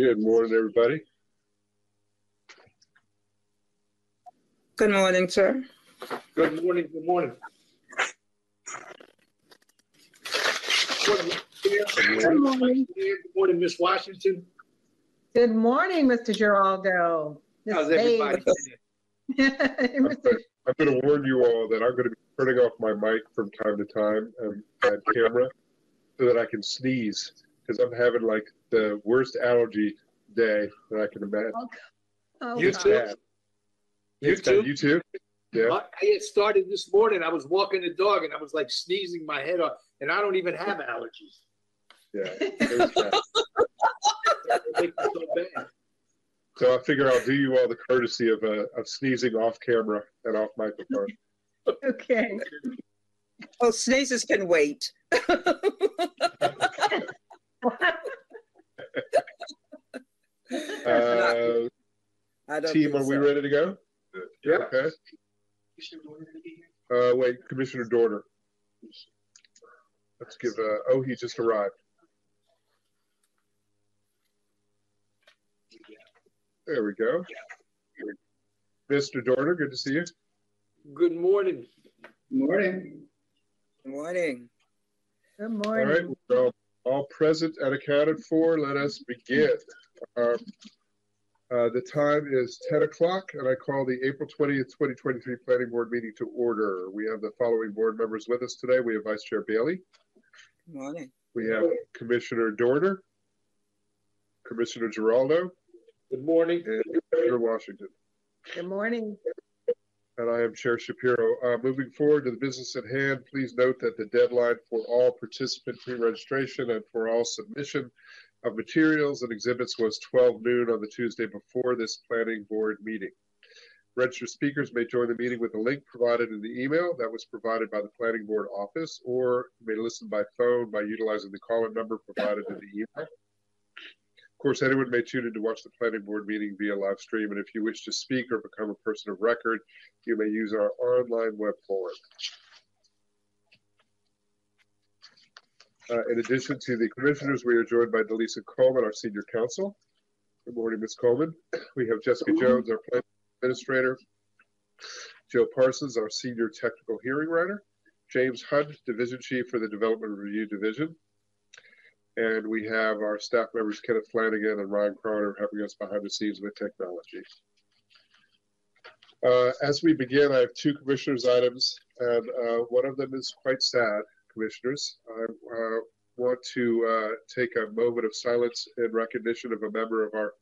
Good morning, everybody. Good morning, sir. Good morning, good morning. Good morning. Good morning, Miss Washington. Good morning, Mr. Geraldo. Miss How's everybody today? I'm going to warn you all that I'm going to be turning off my mic from time to time and, and camera so that I can sneeze because I'm having like the worst allergy day that I can imagine. Oh, You God. too? You It's bad. too? You too? Yeah. I I had started this morning. I was walking the dog and I was like sneezing my head off, and I don't even have allergies. Yeah. It was bad. It makes me so. So I figure I'll do you all the courtesy of uh, of sneezing off camera and off microphone. Okay. Well, sneezes can wait. Uh, I don't team, think are we ready to go? Yeah. Okay. Uh, wait, Commissioner Doerner. Let's give. Uh, oh, he just arrived. There we go. Mr. Doerner, good to see you. Good morning. Morning. Good morning. Good All right, morning. we're all, all present and accounted for. Let us begin. Um, uh, the time is 10 o'clock, and I call the April 20th, 2023 Planning Board meeting to order. We have the following board members with us today. We have Vice Chair Bailey. Good morning. We have Commissioner Doerner, Commissioner Geraldo, Good morning. and Commissioner Washington. Good morning. And I am Chair Shapiro. Uh, moving forward to the business at hand, please note that the deadline for all participant pre-registration and for all submission of materials and exhibits was 12 noon on the Tuesday before this planning board meeting. Registered speakers may join the meeting with a link provided in the email that was provided by the planning board office, or may listen by phone by utilizing the call-in number provided in the email. Of course, anyone may tune in to watch the planning board meeting via live stream, and if you wish to speak or become a person of record, you may use our online web forum. Uh, in addition to the commissioners, we are joined by Delisa Coleman, our senior counsel. Good morning, Ms. Coleman. We have Jessica Jones, our planning administrator. Joe Parsons, our senior technical hearing writer. James Hunt, division chief for the Development Review Division. And we have our staff members, Kenneth Flanagan and Ryan Croner, helping us behind the scenes with technology. Uh, as we begin, I have two commissioners' items, and uh, one of them is quite sad, commissioners. I uh, want to uh, take a moment of silence in recognition of a member of our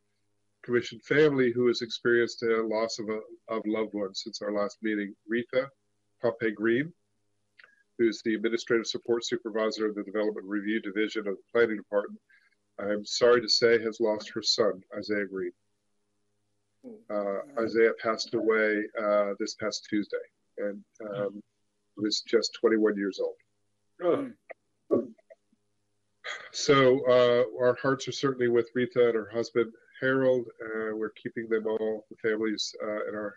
commission family who has experienced a loss of a of loved one since our last meeting. Retha Pompey Green, who is the administrative support supervisor of the Development Review Division of the Planning Department, I'm sorry to say has lost her son, Isaiah Green. Uh, Isaiah passed away uh, this past Tuesday and um, was just 21 years old. Oh, So uh, our hearts are certainly with Rita and her husband Harold. We're keeping them all, the families, uh, in our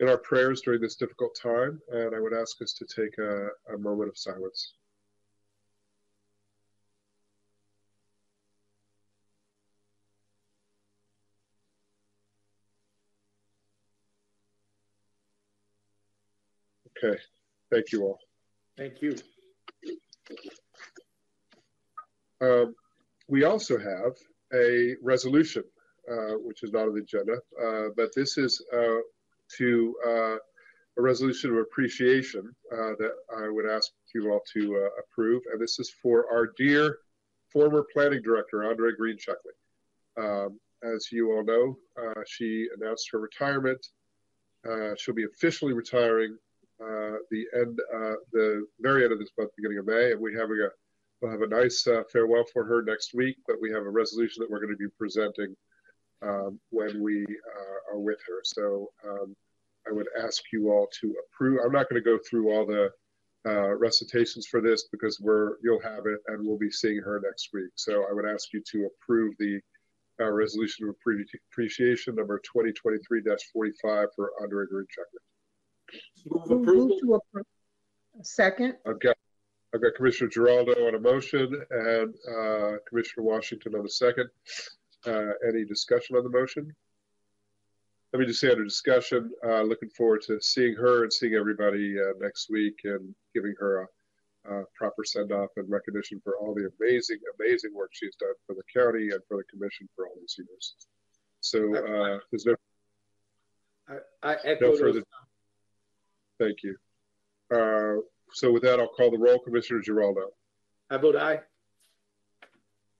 in our prayers during this difficult time. And I would ask us to take a, a moment of silence. Okay, thank you all. thank you. Um, we also have a resolution, uh, which is not on the agenda, uh, but this is uh, to uh, a resolution of appreciation uh, that I would ask you all to uh, approve. And this is for our dear former planning director, Andree Green Checkley. Um, as you all know, uh, she announced her retirement. Uh, she'll be officially retiring uh, the end, the very end of this month, beginning of May, and we have a We'll have a nice farewell for her next week, but we have a resolution that we're going to be presenting um, when we uh, are with her. So um, I would ask you all to approve. I'm not going to go through all the uh, recitations for this because we're you'll have it and we'll be seeing her next week. So I would ask you to approve the uh, resolution of appreciation number 2023-45 for Andree Green Checkley. Move Move approval. to approve. Second. I've got I've got Commissioner Geraldo on a motion and uh, Commissioner Washington on a second. Uh, any discussion on the motion? Let me just say under discussion, uh, looking forward to seeing her and seeing everybody uh, next week and giving her a, a proper send off and recognition for all the amazing, amazing work she's done for the county and for the commission for all these years. So uh, there's no, I, I no further. those. Thank you. Uh, so with that, I'll call the roll. Commissioner Geraldo, I vote aye.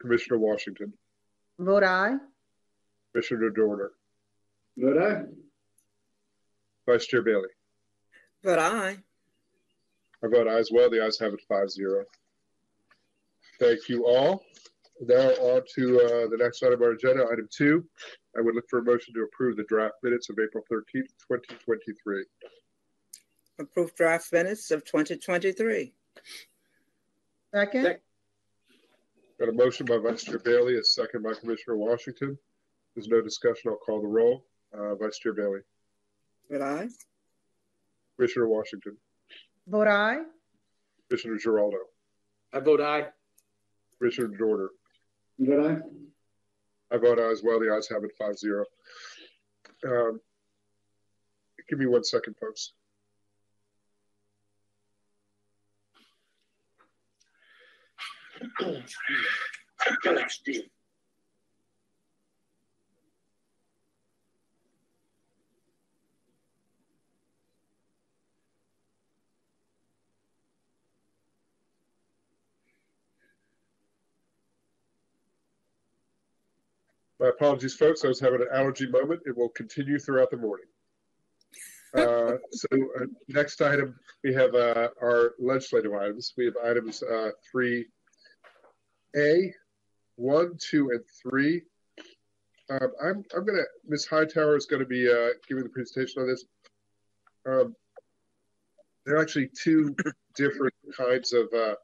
Commissioner Washington, Vote aye. Commissioner Doerner, Vote aye. Vice Chair Bailey. But I, I vote aye as well. The ayes have it five zero. Thank you all. Now on to uh, the next item on our agenda, item two. I would look for a motion to approve the draft minutes of April thirteenth, twenty twenty-three. approve draft minutes of 2023. Second. Sec- Got a motion by Vice Chair Bailey, a second by Commissioner Washington. There's no discussion. I'll call the roll. Uh, Vice Chair Bailey, But I, Commissioner Washington, Vote aye. Commissioner Geraldo, I vote aye. Commissioner Doerner. Vote aye. I vote aye as well. The ayes have it five zero. Um, give me one second, folks. My apologies, folks. I was having an allergy moment. It will continue throughout the morning. Uh, so uh, next item, we have uh, our legislative items. We have items uh, three A, one, two, and three. Um, I'm I'm gonna Ms. Hightower is going to be uh, giving the presentation on this. Um, there are actually two different kinds of uh,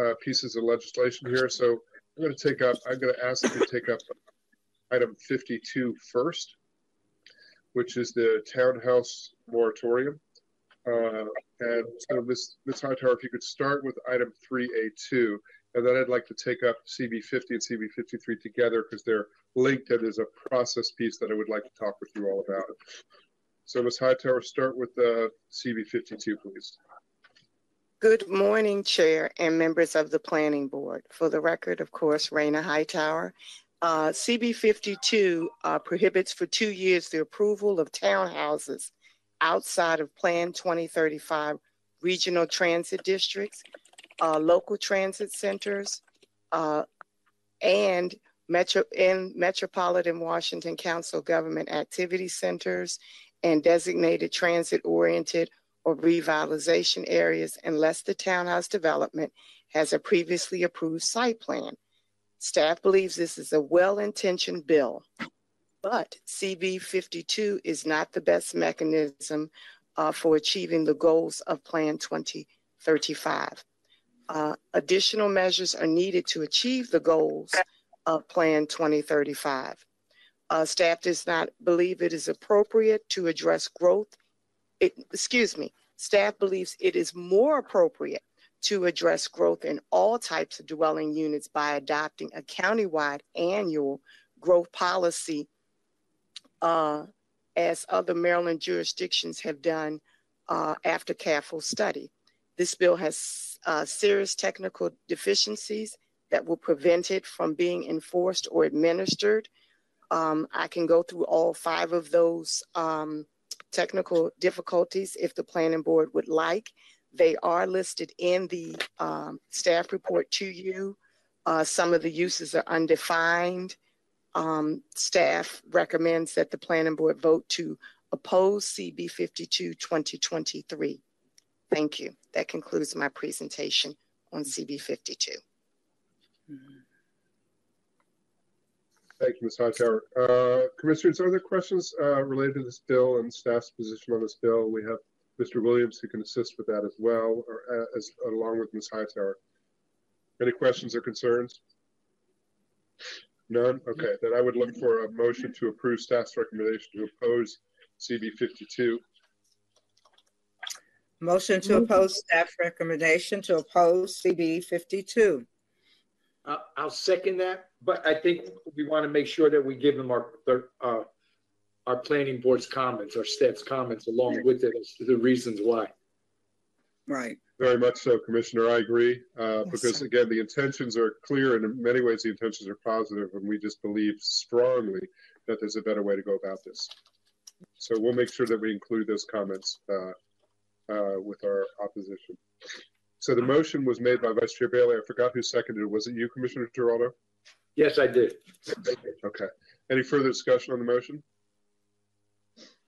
uh, pieces of legislation here. So I'm going to take up. I'm going to ask you to take up item 52 first, which is the townhouse moratorium. Uh, and so Ms. Ms. Hightower, if you could start with item 3A2, and then I'd like to take up CB50 and CB53 together because they're linked and there's a process piece that I would like to talk with you all about. So Ms. Hightower, start with uh, CB52, please. Good morning, Chair and members of the Planning Board. For the record, of course, Raina Hightower. Uh, CB 52 uh, prohibits for two years the approval of townhouses outside of Plan 2035 regional transit districts, uh, local transit centers, uh, and metro and metropolitan Washington Council government activity centers and designated transit-oriented or revitalization areas unless the townhouse development has a previously approved site plan. Staff believes this is a well-intentioned bill, but CB 52 is not the best mechanism uh, for achieving the goals of Plan 2035. Uh, additional measures are needed to achieve the goals of Plan 2035. Uh, staff does not believe it is appropriate to address growth. It, excuse me, staff believes it is more appropriate to address growth in all types of dwelling units by adopting a countywide annual growth policy, uh, as other Maryland jurisdictions have done uh, after careful study. This bill has uh, serious technical deficiencies that will prevent it from being enforced or administered. Um, I can go through all five of those um, technical difficulties if the planning board would like. They are listed in the um, staff report to you. Uh, some of the uses are undefined. Um, staff recommends that the planning board vote to oppose CB 52 2023. Thank you. That concludes my presentation on CB 52. Thank you, Ms. Hightower. Uh, Commissioners, are there questions uh, related to this bill and staff's position on this bill? We have Mr. Williams who can assist with that as well, or uh, as along with Ms. Hightower. Any questions or concerns? None? Okay, then I would look for a motion to approve staff's recommendation to oppose CB 52. motion to oppose staff recommendation to oppose CB 52. I'll, I'll second that, but I think we want to make sure that we give them our, their, uh, our planning board's comments, our staff's comments along with it as to the reasons why. Right. Very much so, Commissioner. I agree. Uh, Yes, because sir. again, the intentions are clear and in many ways the intentions are positive and we just believe strongly that there's a better way to go about this. So we'll make sure that we include those comments, uh, uh, with our opposition. So the motion was made by Vice Chair Bailey. I forgot who seconded it. Was it you, Commissioner Geraldo? Yes, I did. Okay. Any further discussion on the motion?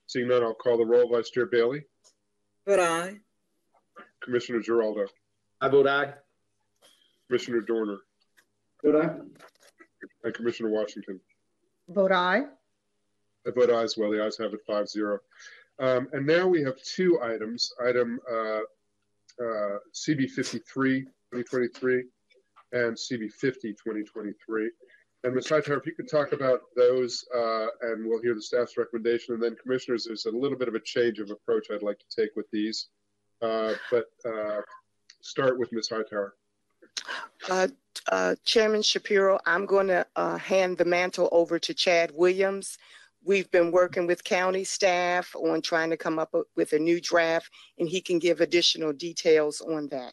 Seeing none, I'll call the roll. Vice Chair Bailey, Vote I, Commissioner Geraldo, I vote aye. Commissioner Doerner, Vote aye. and Commissioner Washington. Vote aye. I vote aye as well. The ayes have it five zero. Um, and now we have two items, item, uh, uh, CB 53, 2023 and CB 50, 2023. And Ms. Hightower, if you could talk about those, uh, and we'll hear the staff's recommendation. And then commissioners, there's a little bit of a change of approach I'd like to take with these. Uh, but, uh, start with Ms. Hightower. Uh, uh, Chairman Shapiro, I'm going to uh, hand the mantle over to Chad Williams. We've been working with county staff on trying to come up with a new draft, and he can give additional details on that.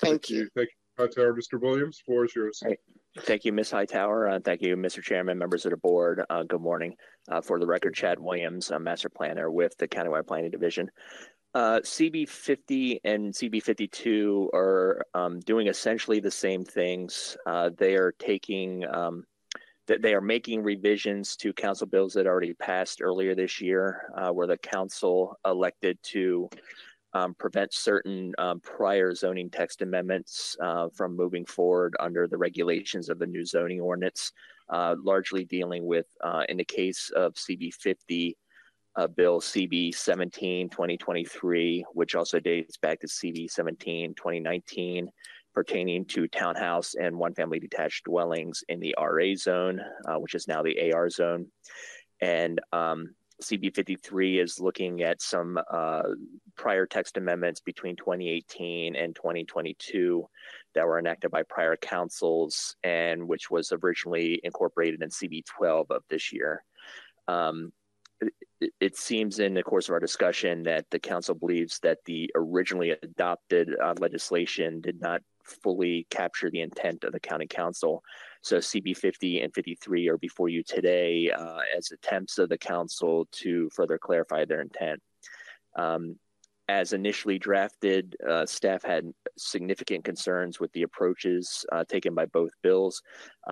Thank you. Thank you, Hightower. Mr. Williams, floor is yours. Thank you, Ms. Hightower. Uh, thank you, Mr. Chairman, members of the board. Uh, good morning. Uh, for the record, Chad Williams, Master Planner with the Countywide Planning Division. Uh, CB 50 and CB 52 are um, doing essentially the same things. Uh, they are taking, um, that they are making revisions to council bills that already passed earlier this year, uh, where the council elected to um, prevent certain um, prior zoning text amendments uh, from moving forward under the regulations of the new zoning ordinance, uh, largely dealing with, uh, in the case of CB 50, uh, Bill CB 17 2023, which also dates back to CB 17 2019, pertaining to townhouse and one family detached dwellings in the RA zone, uh, which is now the AR zone. And um, CB 53 is looking at some uh, prior text amendments between 2018 and 2022 that were enacted by prior councils and which was originally incorporated in CB 12 of this year. Um, it, it seems in the course of our discussion that the council believes that the originally adopted uh, legislation did not fully capture the intent of the county council. So CB 50 and 53 are before you today uh, as attempts of the council to further clarify their intent. Um, as initially drafted, uh, staff had significant concerns with the approaches uh, taken by both bills.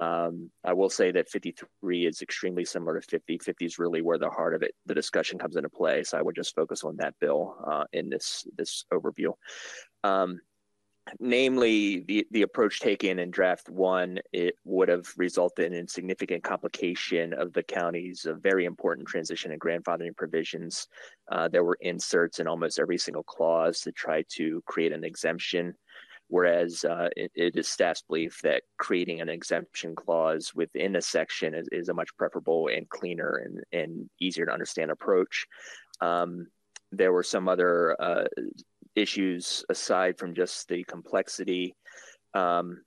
Um, I will say that 53 is extremely similar to 50. 50 is really where the heart of it, the discussion comes into play. So I would just focus on that bill uh, in this this overview. Um, namely the the approach taken in draft one it would have resulted in significant complication of the county's uh, very important transition and grandfathering provisions. Uh, there were inserts in almost every single clause to try to create an exemption. Whereas uh, it, it is staff's belief that creating an exemption clause within a section is, is a much preferable and cleaner and, and easier to understand approach. Um, there were some other uh, issues aside from just the complexity. Um,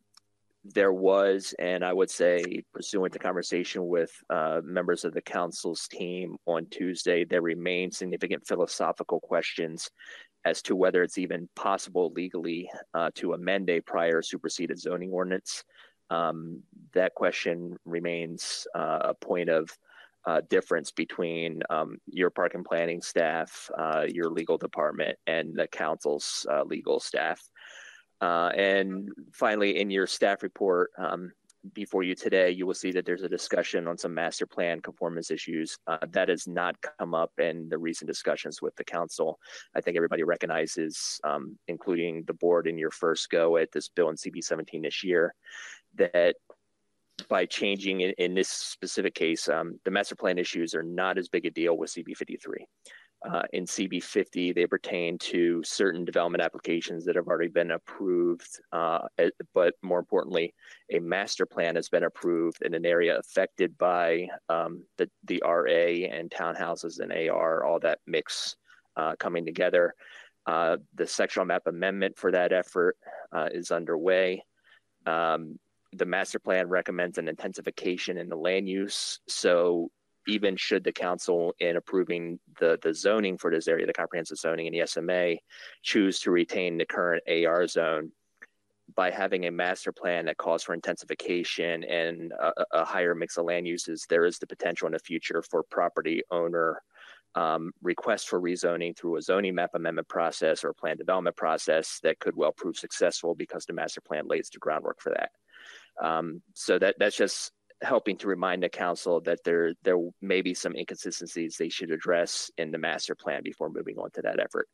there was, and I would say, pursuant to conversation with uh, members of the council's team on Tuesday, there remain significant philosophical questions as to whether it's even possible legally uh, to amend a prior superseded zoning ordinance. Um, that question remains uh, a point of uh, difference between um, your park and planning staff, uh, your legal department, and the council's uh, legal staff. Uh, and finally, in your staff report um, before you today, you will see that there's a discussion on some master plan conformance issues. Uh, that has not come up in the recent discussions with the council. I think everybody recognizes, um, including the board in your first go at this bill in CB 17 this year, that by changing in, in this specific case, um, the master plan issues are not as big a deal with CB 53. Uh, in CB 50, they pertain to certain development applications that have already been approved, uh, but more importantly, a master plan has been approved in an area affected by um, the, the RA and townhouses and AR, all that mix uh, coming together. Uh, the sectional map amendment for that effort uh, is underway. Um, the master plan recommends an intensification in the land use. So even should the council in approving the, the zoning for this area, the comprehensive zoning and the SMA, choose to retain the current AR zone, by having a master plan that calls for intensification and a, a higher mix of land uses, there is the potential in the future for property owner um, requests for rezoning through a zoning map amendment process or plan development process that could well prove successful because the master plan lays the groundwork for that. Um, so that that's just helping to remind the council that there there may be some inconsistencies they should address in the master plan before moving on to that effort.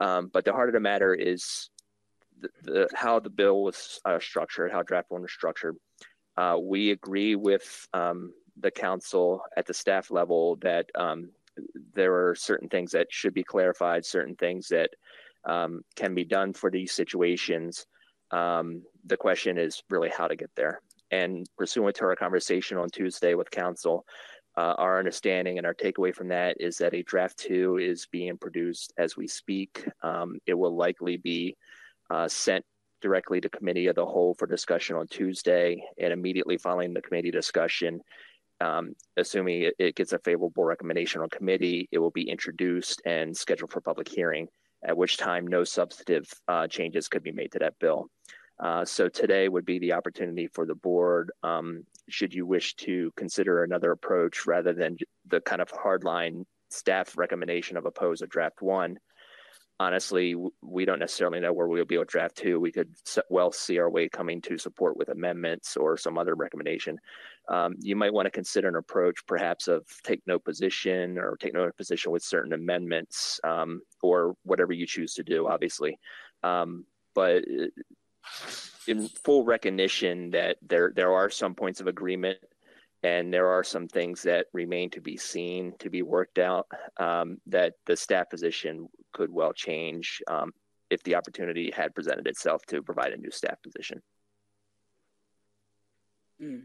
Um, but the heart of the matter is the, the how the bill was uh, structured, how draft one was structured. Uh, we agree with um, the council at the staff level that um, there are certain things that should be clarified, certain things that um, can be done for these situations. Um, the question is really how to get there. And pursuant to our conversation on Tuesday with council, uh, our understanding and our takeaway from that is that a draft two is being produced as we speak. Um, it will likely be uh, sent directly to committee of the whole for discussion on Tuesday, and immediately following the committee discussion, um, assuming it, it, gets a favorable recommendation on committee, it will be introduced and scheduled for public hearing. At which time, no substantive uh, changes could be made to that bill. Uh, so today would be the opportunity for the board, um, should you wish to consider another approach rather than the kind of hardline staff recommendation of oppose a draft one, honestly, we don't necessarily know where we'll be with draft two. We could well see our way coming to support with amendments or some other recommendation. Um, you might want to consider an approach perhaps of take no position or take no position with certain amendments um, or whatever you choose to do, obviously. Um, but uh, in full recognition that there there are some points of agreement and there are some things that remain to be seen to be worked out um, that the staff position could well change um, if the opportunity had presented itself to provide a new staff position. Mm.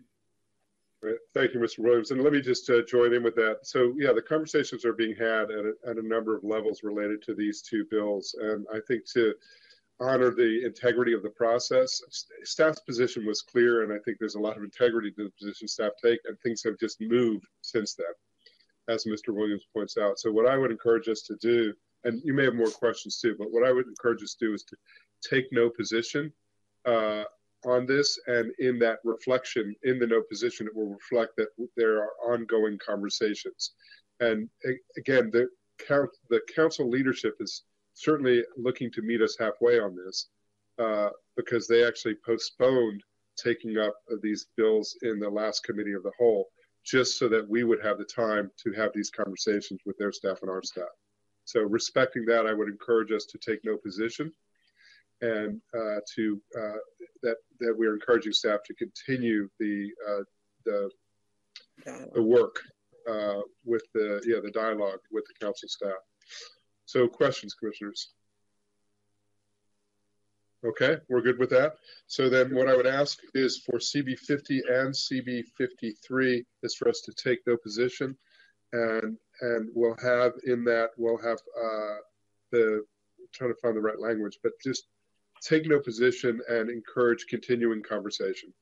Thank you, Mr. Williams. And let me just uh, join in with that. So, yeah, the conversations are being had at a, at a number of levels related to these two bills. And I think to honor the integrity of the process. Staff's position was clear, and I think there's a lot of integrity to the position staff take, and things have just moved since then, as Mr. Williams points out. So, what I would encourage us to do, and you may have more questions too, but what I would encourage us to do is to take no position uh, on this, and in that reflection, in the no position, it will reflect that there are ongoing conversations. And again, the, the council leadership is certainly looking to meet us halfway on this uh, because they actually postponed taking up these bills in the last committee of the whole just so that we would have the time to have these conversations with their staff and our staff. So respecting that, I would encourage us to take no position and uh, to uh, that that we're encouraging staff to continue the uh, the the work uh, with the yeah the dialogue with the council staff. So questions, commissioners? Okay, we're good with that. So then what I would ask is for CB50 and CB53 is for us to take no position and and we'll have in that we'll have uh, the trying to find the right language, but just take no position and encourage continuing conversation.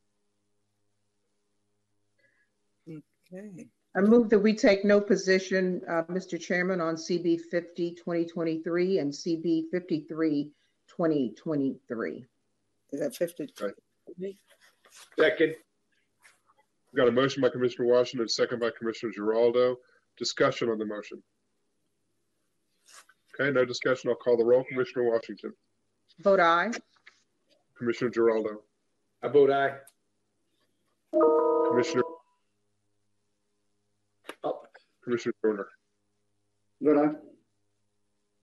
Okay. I move that we take no position, uh, Mr. Chairman, on CB 50 2023 and CB 53 2023. Is that 50? Second. We've got a motion by Commissioner Washington, second by Commissioner Geraldo. Discussion on the motion. Okay, no discussion. I'll call the roll. Commissioner Washington. Vote aye. Commissioner Geraldo. I vote aye. Commissioner Commissioner Doerner. Vote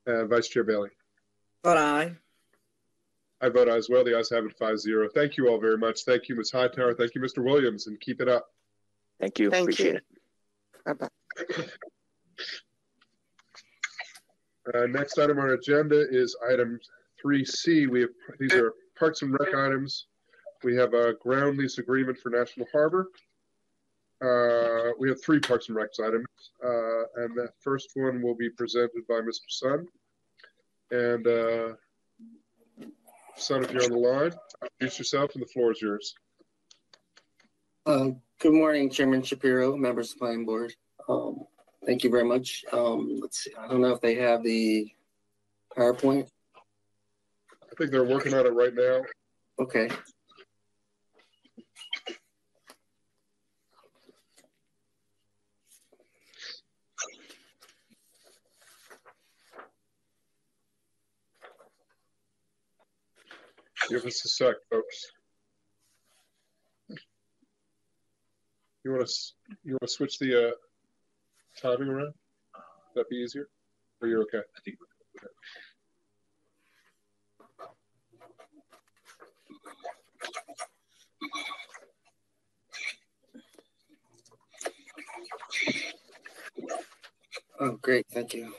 aye. Uh, Vice Chair Bailey. Vote aye. I vote aye as well. The ayes have it 5-0. Thank you all very much. Thank you, Ms. Hightower. Thank you, Mr. Williams, and keep it up. Thank you. Thank Appreciate you. it. Bye-bye. Uh, next item on our agenda is item 3C. We have these are Parks and Rec items. We have a ground lease agreement for National Harbor. Uh, we have three Parks and Recs items, uh, and the first one will be presented by Mr. Sun. And uh, Sun, if you're on the line, introduce yourself, and the floor is yours. Uh, Good morning, Chairman Shapiro, members of the planning board. Um, Thank you very much. Um, Let's see, I don't know if they have the PowerPoint. I think they're working on it right now. Okay. Give us a sec, folks. You want to, you want to switch the uh, timing around? That'd be easier? Or you're okay? I think. Oh, great, thank you.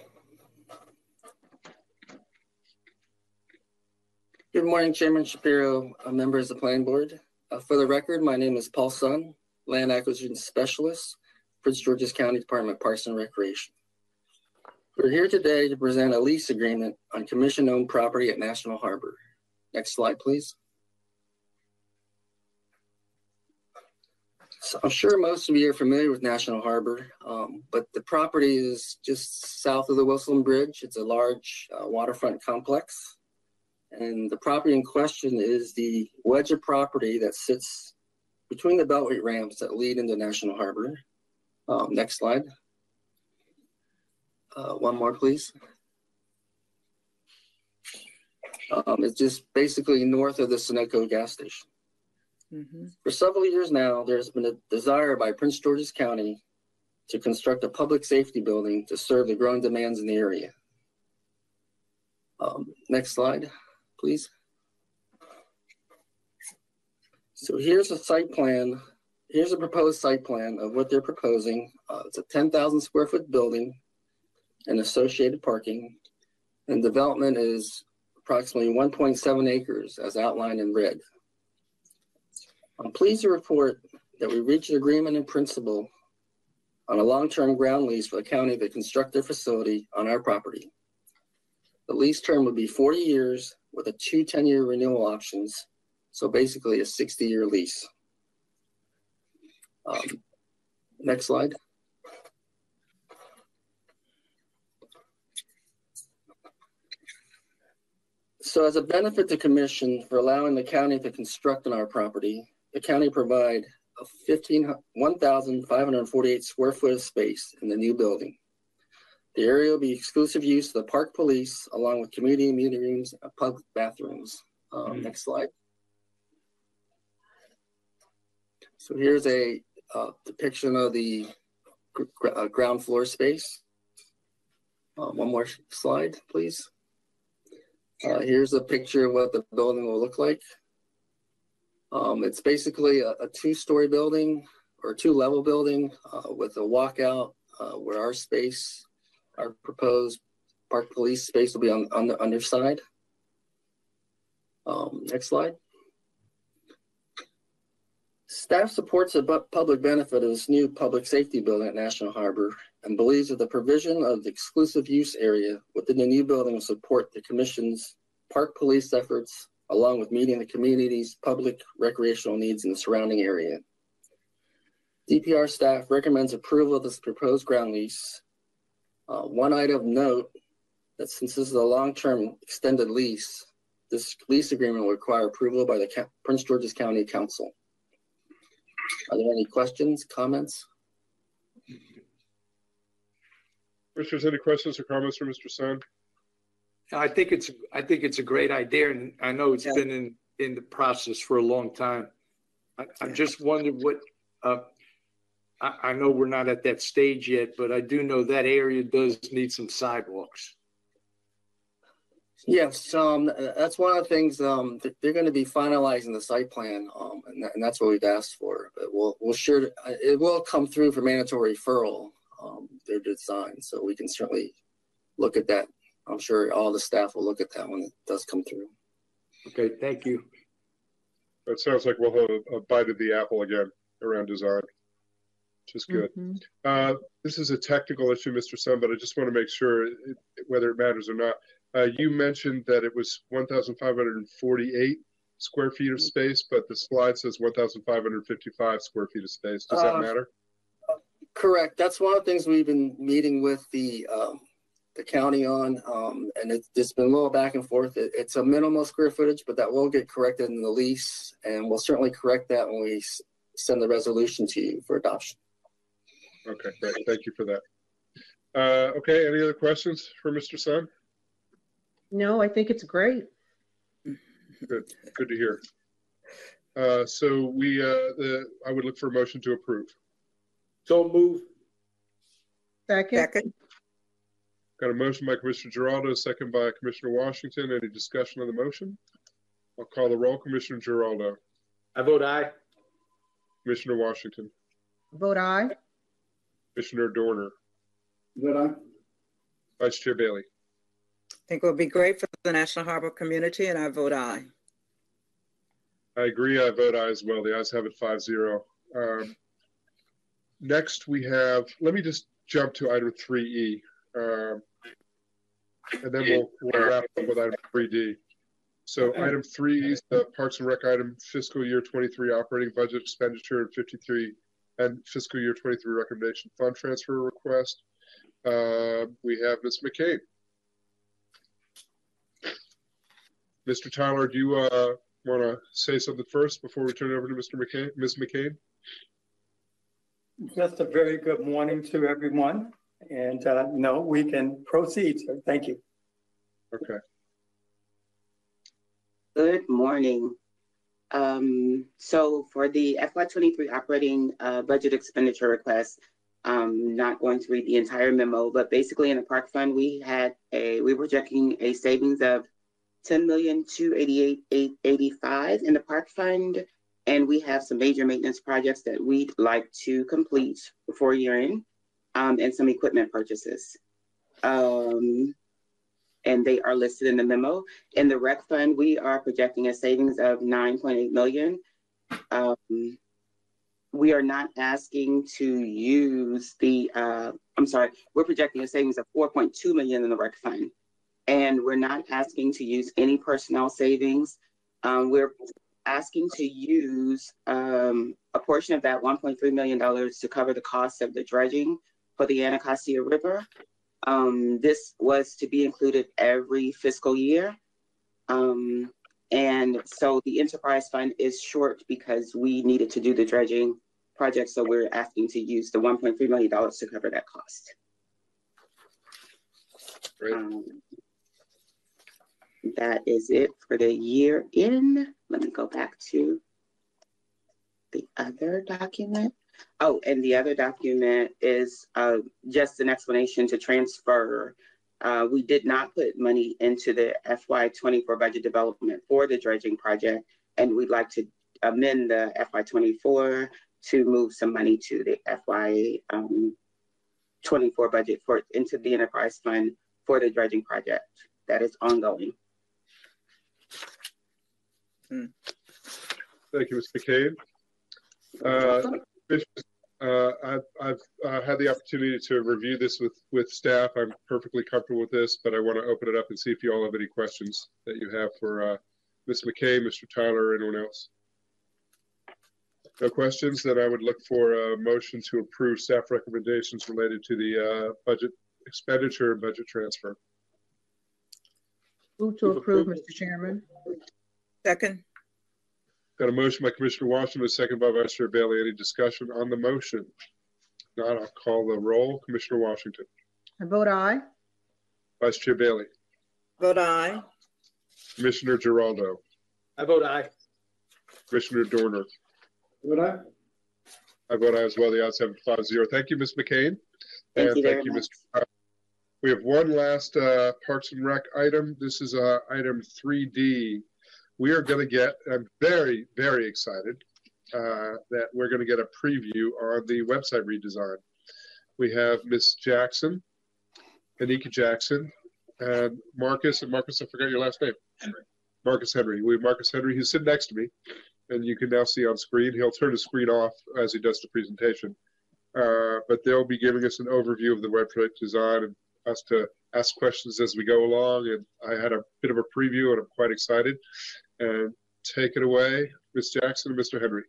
Good morning, Chairman Shapiro, uh, members of the planning board. Uh, For the record, my name is Paul Sun, Land Acquisition Specialist, Prince George's County Department of Parks and Recreation. We're here today to present a lease agreement on commission-owned property at National Harbor. Next slide, please. So I'm sure most of you are familiar with National Harbor, um, but the property is just south of the Wilson Bridge. It's a large uh, waterfront complex. And the property in question is the wedge of property that sits between the Beltway ramps that lead into National Harbor. Um, next slide. Uh, one more, please. Um, it's just basically north of the Sunoco gas station. Mhm. For several years now, there's been a desire by Prince George's County to construct a public safety building to serve the growing demands in the area. Um, next slide, please. So here's a site plan. Here's a proposed site plan of what they're proposing. Uh, it's a 10,000 square foot building and associated parking. And development is approximately 1.7 acres as outlined in red. I'm pleased to report that we reached an agreement in principle on a long-term ground lease for the county to construct their facility on our property. The lease term would be 40 years with a two 10-year renewal options, so basically a 60-year lease. Um, Next slide. So as a benefit to commission for allowing the county to construct on our property, the county provide a 1,548 square foot of space in the new building. The area will be exclusive use of the park police along with community meeting rooms and public bathrooms. Um, Next slide. So here's a uh, depiction of the gr- uh, ground floor space. Uh, one more slide, please. Uh, here's a picture of what the building will look like. Um, it's basically a, a two-story building or two-level building uh, with a walkout uh, where our space, our proposed park police space will be on, on the underside. Um, next slide. Staff supports the public benefit of this new public safety building at National Harbor and believes that the provision of the exclusive use area within the new building will support the commission's park police efforts along with meeting the community's public recreational needs in the surrounding area. DPR staff recommends approval of this proposed ground lease. Uh, one item of note that since this is a long-term extended lease, this lease agreement will require approval by the Ca- Prince George's County Council. Are there any questions, comments? Commissioners, any questions or comments for Mr. Sun? I think it's, I think it's a great idea and I know it's Yeah. been in, in the process for a long time. I, I'm just wondering what, uh, I, I know we're not at that stage yet, but I do know that area does need some sidewalks. Yes, um, that's one of the things, um, th- they're gonna be finalizing the site plan, um, and, that- and that's what we've asked for. But we'll, we'll sure, uh, it will come through for mandatory referral, um, their design, so we can certainly look at that. I'm sure all the staff will look at that when it does come through. Okay, thank you. It sounds like we'll have a bite of the apple again around design, which is good. Mhm. Uh, This is a technical issue, Mr. Sun, but I just want to make sure it- whether it matters or not. Uh, You mentioned that it was 1,548 square feet of space, but the slide says 1,555 square feet of space. Does that Uh, matter? Correct. That's one of the things we've been meeting with the, um, the county on, um, and it's just been a little back and forth. It, it's a minimal square footage, but that will get corrected in the lease, and we'll certainly correct that when we s- send the resolution to you for adoption. Okay, great. Thank you for that. Uh, okay, any other questions for Mr. Sun? No, I think it's great. Good, good to hear. Uh, so we, uh, the, I would look for a motion to approve. So move. Second, Second, Got a motion by Commissioner Geraldo, second by Commissioner Washington. Any discussion on the motion? I'll call the roll. Commissioner Geraldo, I vote aye. Commissioner Washington, vote aye. Commissioner Doerner, Vote aye. Vice Chair Bailey. I think it would be great for the National Harbor community, and I vote aye. I agree. I vote aye as well. The ayes have it five zero. Um, next, we have, let me just jump to item three E. Um, and then we'll, we'll wrap up with item three D. So item three is the Parks and Rec item fiscal year twenty-three operating budget expenditure and fifty-three and fiscal year twenty-three recommendation fund transfer request. Uh, we have Ms. McCain. Mr. Tyler, do you, uh, want to say something first before we turn it over to Mr. McCain, Ms. McCain? Just a very good morning to everyone. And, uh, no, we can proceed. So thank you. Okay. Good morning. Um, so for the FY twenty-three operating, uh, budget expenditure request, I'm not going to read the entire memo, but basically in the park fund, we had a, we were projecting a savings of ten million, two eighty-eight, eight eighty-five in the park fund. And we have some major maintenance projects that we'd like to complete before year end, um, and some equipment purchases. Um, and they are listed in the memo. In the rec fund, we are projecting a savings of nine point eight million. Um, we are not asking to use the, uh, I'm sorry, we're projecting a savings of four point two million in the rec fund. And we're not asking to use any personnel savings. Um, we're asking to use, um, a portion of that one point three million dollars to cover the cost of the dredging for the Anacostia River. Um, this was to be included every fiscal year. Um, and so the enterprise fund is short because we needed to do the dredging project. So we're asking to use the $1.3 million to cover that cost. Great. Um, that is it for the year in. Let me go back to the other document. Oh, and the other document is uh, just an explanation to transfer. Uh, we did not put money into the FY24 budget development for the dredging project, and we'd like to amend the FY24 to move some money to the FY24 um, budget for into the enterprise fund for the dredging project that is ongoing. Thank you, Mr. McCain. Uh, Commissioners, uh, I've, I've uh, had the opportunity to review this with, with staff. I'm perfectly comfortable with this, but I want to open it up and see if you all have any questions that you have for uh, Ms. McCain, Mr. Tyler, or anyone else. No questions, then I would look for a motion to approve staff recommendations related to the uh, budget expenditure and budget transfer. Move to approve, Mr. Chairman. Second, Got a motion by Commissioner Washington, a second by Vice Chair Bailey. Any discussion on the motion? Not, I'll call the roll. Commissioner Washington, I vote aye. Vice Chair Bailey, vote aye. Commissioner Geraldo, I vote aye. Commissioner Doerner. Vote aye. I vote aye as well. The ayes have it five zero. Thank you, Ms. McCain. Thank And you very thank you, much. Mr. We have one last uh, Parks and Rec item. This is uh, item 3D. We are going to get, I'm very, very excited uh, that we're going to get a preview on the website redesign. We have Miss Jackson, Anika Jackson, and Marcus, and Marcus, I forgot your last name. Henry. Marcus Henry. We have Marcus Henry, who's sitting next to me, and you can now see on screen. He'll turn the screen off as he does the presentation. Uh, but they'll be giving us an overview of the website design and us to ask questions as we go along. And I had a bit of a preview, and I'm quite excited. And take it away, Ms. Jackson and Mr. Henry.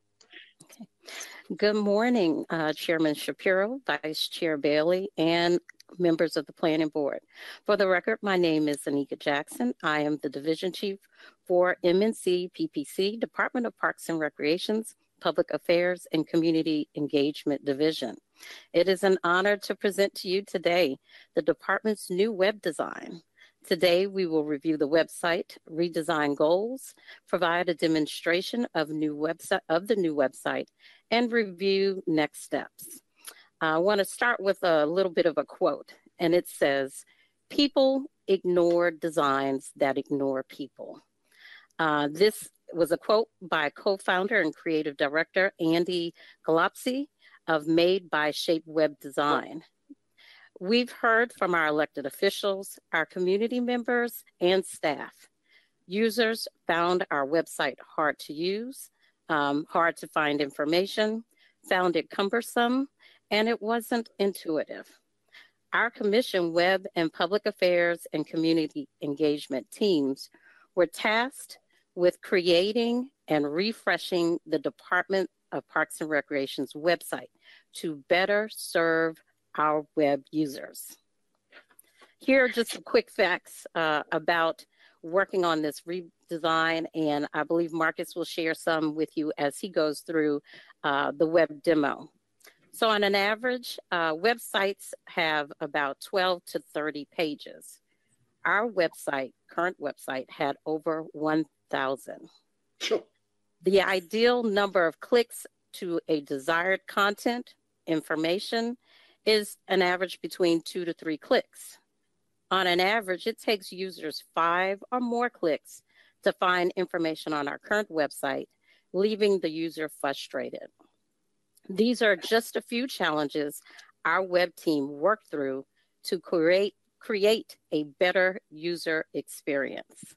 Good morning, uh, Chairman Shapiro, Vice Chair Bailey, and members of the Planning Board. For the record, my name is Anika Jackson. I am the Division Chief for MNC PPC, Department of Parks and Recreations, Public Affairs, and Community Engagement Division. It is an honor to present to you today the department's new web design. Today, we will review the website, redesign goals, provide a demonstration of new website of the new website, and review next steps. I want to start with a little bit of a quote, and it says, People ignore designs that ignore people. Uh, this was a quote by co founder and creative director Andy Golopsy of Made by Shape Web Design. We've heard from our elected officials, our community members, and staff. Users found our website hard to use, um, hard to find information, found it cumbersome, and it wasn't intuitive. Our Commission Web and Public Affairs and Community Engagement teams were tasked with creating and refreshing the Department of Parks and Recreation's website to better serve our web users. Here are just some quick facts uh, about working on this redesign, and I believe Marcus will share some with you as he goes through uh, the web demo. So, on an average, uh, websites have about 12 to 30 pages. Our website, current website, had over 1,000. Sure. The ideal number of clicks to a desired content, information, is an average between two to three clicks. On an average, it takes users five or more clicks to find information on our current website, leaving the user frustrated. These are just a few challenges our web team worked through to create, create a better user experience.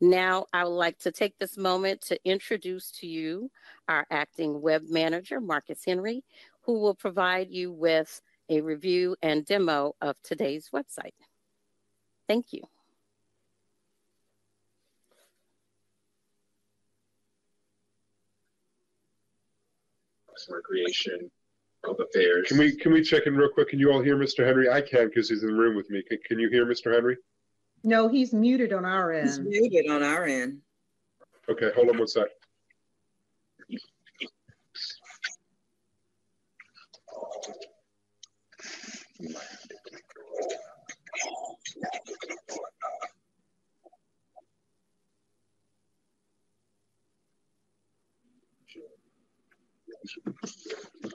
Now, I would like to take this moment to introduce to you our acting web manager, Marcus Henry, who will provide you with a review and demo of today's website. Thank you. recreation, public affairs. Can we can we check in real quick? Can you all hear Mr. Henry? I can because he's in the room with me. Can, can you hear Mr. Henry? No, he's muted on our end. He's muted on our end. Okay, hold on one sec.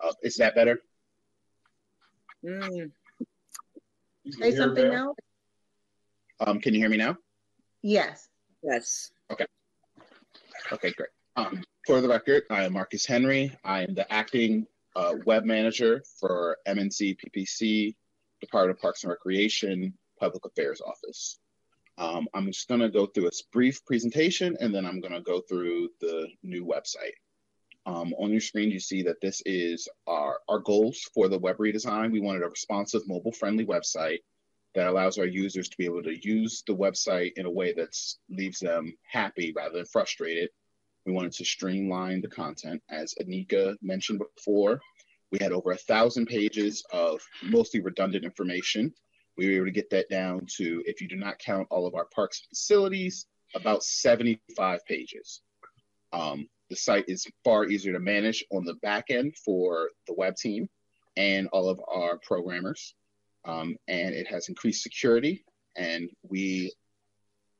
Uh, is that better? Mm. Say something now? Um, can you hear me now? Yes. Yes. Okay. Okay, great. Um, for the record, I am Marcus Henry. I am the acting uh, web manager for MNC PPC, Department of Parks and Recreation, Public Affairs Office. Um, I'm just going to go through a brief presentation and then I'm going to go through the new website. Um, on your screen, you see that this is our, our goals for the web redesign. We wanted a responsive, mobile friendly website that allows our users to be able to use the website in a way that leaves them happy rather than frustrated. We wanted to streamline the content. As Anika mentioned before, we had over a thousand pages of mostly redundant information. We were able to get that down to, if you do not count all of our parks and facilities, about 75 pages. Um, the site is far easier to manage on the back end for the web team and all of our programmers. Um, and it has increased security and we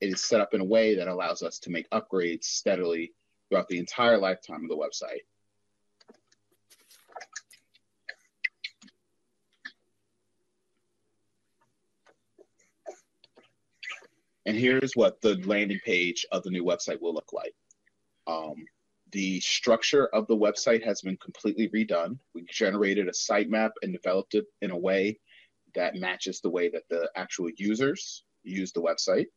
it is set up in a way that allows us to make upgrades steadily throughout the entire lifetime of the website. And here's what the landing page of the new website will look like. Um, the structure of the website has been completely redone. We generated a sitemap and developed it in a way that matches the way that the actual users use the website.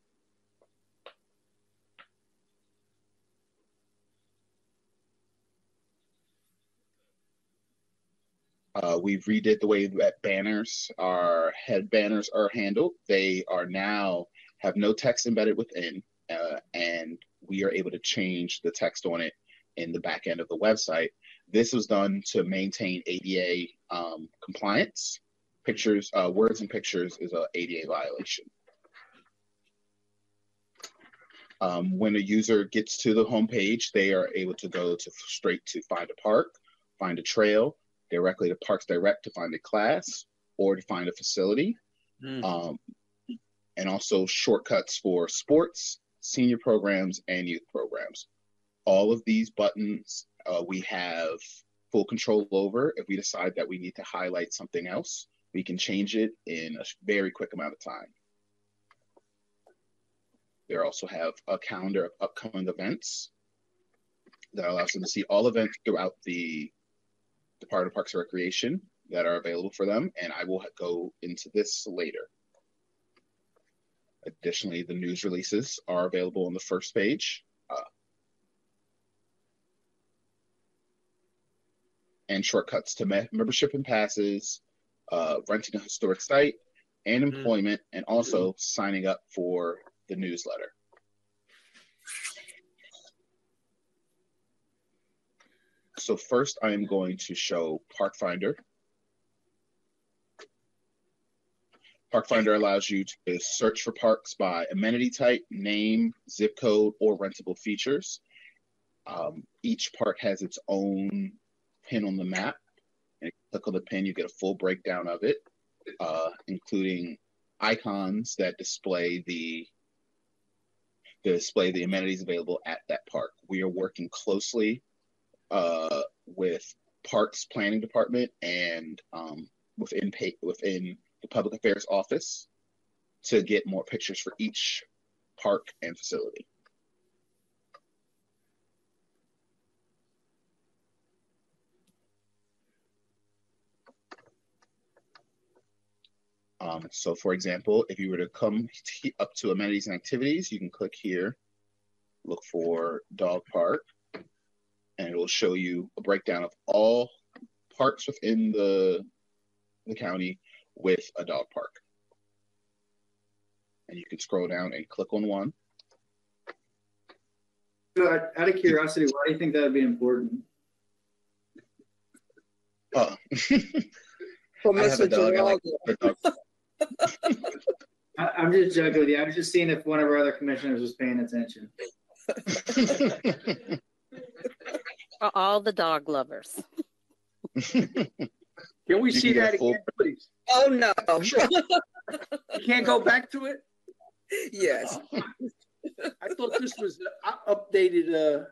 Uh, we redid the way that banners, are head banners are handled. They are now have no text embedded within, uh, and we are able to change the text on it in the back end of the website. This was done to maintain ADA um, compliance. Pictures, uh, words and pictures is a ADA violation. Um, when a user gets to the homepage, they are able to go to straight to find a park, find a trail, directly to Parks Direct to find a class or to find a facility. Mm. Um, and also shortcuts for sports, senior programs, and youth programs. All of these buttons uh, we have full control over. If we decide that we need to highlight something else, we can change it in a very quick amount of time. They also have a calendar of upcoming events that allows them to see all events throughout the Department of Parks and Recreation that are available for them, and I will go into this later. Additionally, the news releases are available on the first page. Uh, and shortcuts to me- membership and passes, uh, renting a historic site, and mm-hmm. employment, mm-hmm. and also signing up for the newsletter. So first I am going to show Park Finder. Park Finder allows you to search for parks by amenity type, name, zip code, or rentable features. Um, each park has its own pin on the map. And click on the pin, you get a full breakdown of it, uh, including icons that display the display the amenities available at that park. We are working closely uh, with Parks Planning Department and um, within pay, within the Public Affairs Office to get more pictures for each park and facility. Um, so for example, if you were to come up to amenities and activities, you can click here, look for dog park, and it will show you a breakdown of all parks within the, the county with a dog park. And you can scroll down and click on one. But out of curiosity, why do you think that would be important? Uh, For Mr. I, I'm just joking with you. I was just seeing if one of our other commissioners was paying attention. For all the dog lovers. Can we see that again, please? Oh, no. You can't go back to it? Yes. I thought this was an updated uh,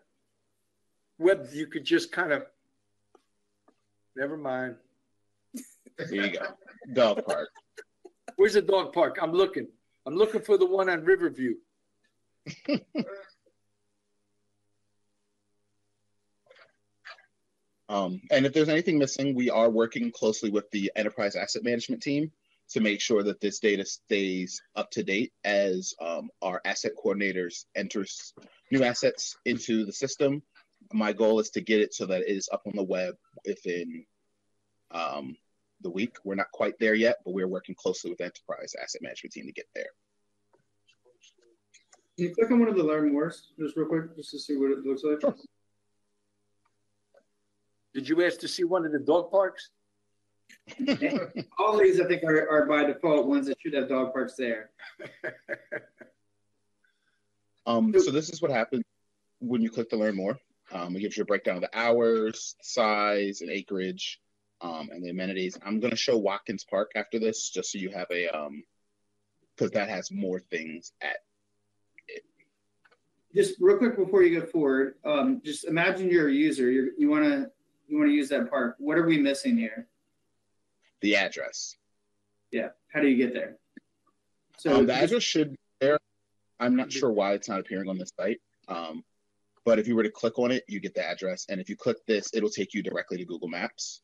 web. You could just kind of. Never mind. There you go. Dog park. Where's the dog park? I'm looking. I'm looking for the one on Riverview. um, and if there's anything missing, we are working closely with the enterprise asset management team to make sure that this data stays up to date as um, our asset coordinators enters new assets into the system. My goal is to get it so that it is up on the web within um, the week. We're not quite there yet, but we're working closely with Enterprise Asset Management team to get there. Can you click on one of the learn mores just real quick, just to see what it looks like? Sure. Did you ask to see one of the dog parks? All these, I think, are, are by default ones that should have dog parks there. um, so this is what happens when you click to learn more. Um, it gives you a breakdown of the hours, size, and acreage um, and the amenities. I'm going to show Watkins Park after this, just so you have a, um, because that has more things at it. Just real quick before you go forward, um, just imagine you're a user. You're, you want to you want to use that park. What are we missing here? The address. Yeah. How do you get there? So um, the address should be there. I'm not sure why it's not appearing on the site. Um, but if you were to click on it, you get the address. And if you click this, it'll take you directly to Google Maps.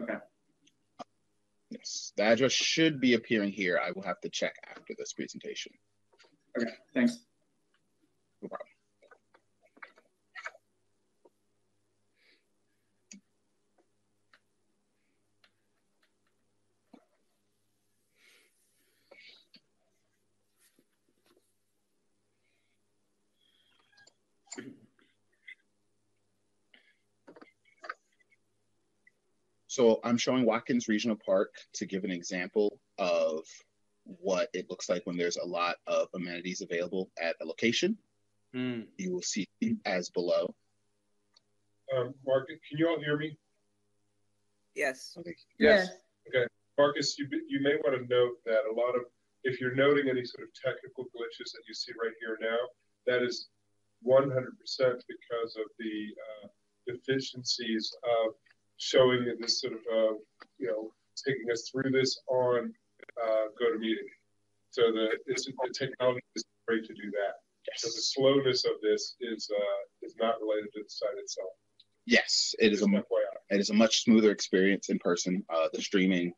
Okay. Yes, the address should be appearing here. I will have to check after this presentation. Okay, thanks. No problem. So I'm showing Watkins Regional Park to give an example of what it looks like when there's a lot of amenities available at a location. Mm. You will see as below. Um, Mark, can you all hear me? Yes. Okay. Yes. Okay. Marcus, you, you may want to note that a lot of, if you're noting any sort of technical glitches that you see right here now, that is 100% because of the uh, deficiencies of showing in this sort of, uh, you know, taking us through this on uh, GoToMeeting. So the, the technology is great to do that. Yes. So the slowness of this is uh, is not related to the site itself. Yes, it is a it is a much smoother experience in person. Uh, the streaming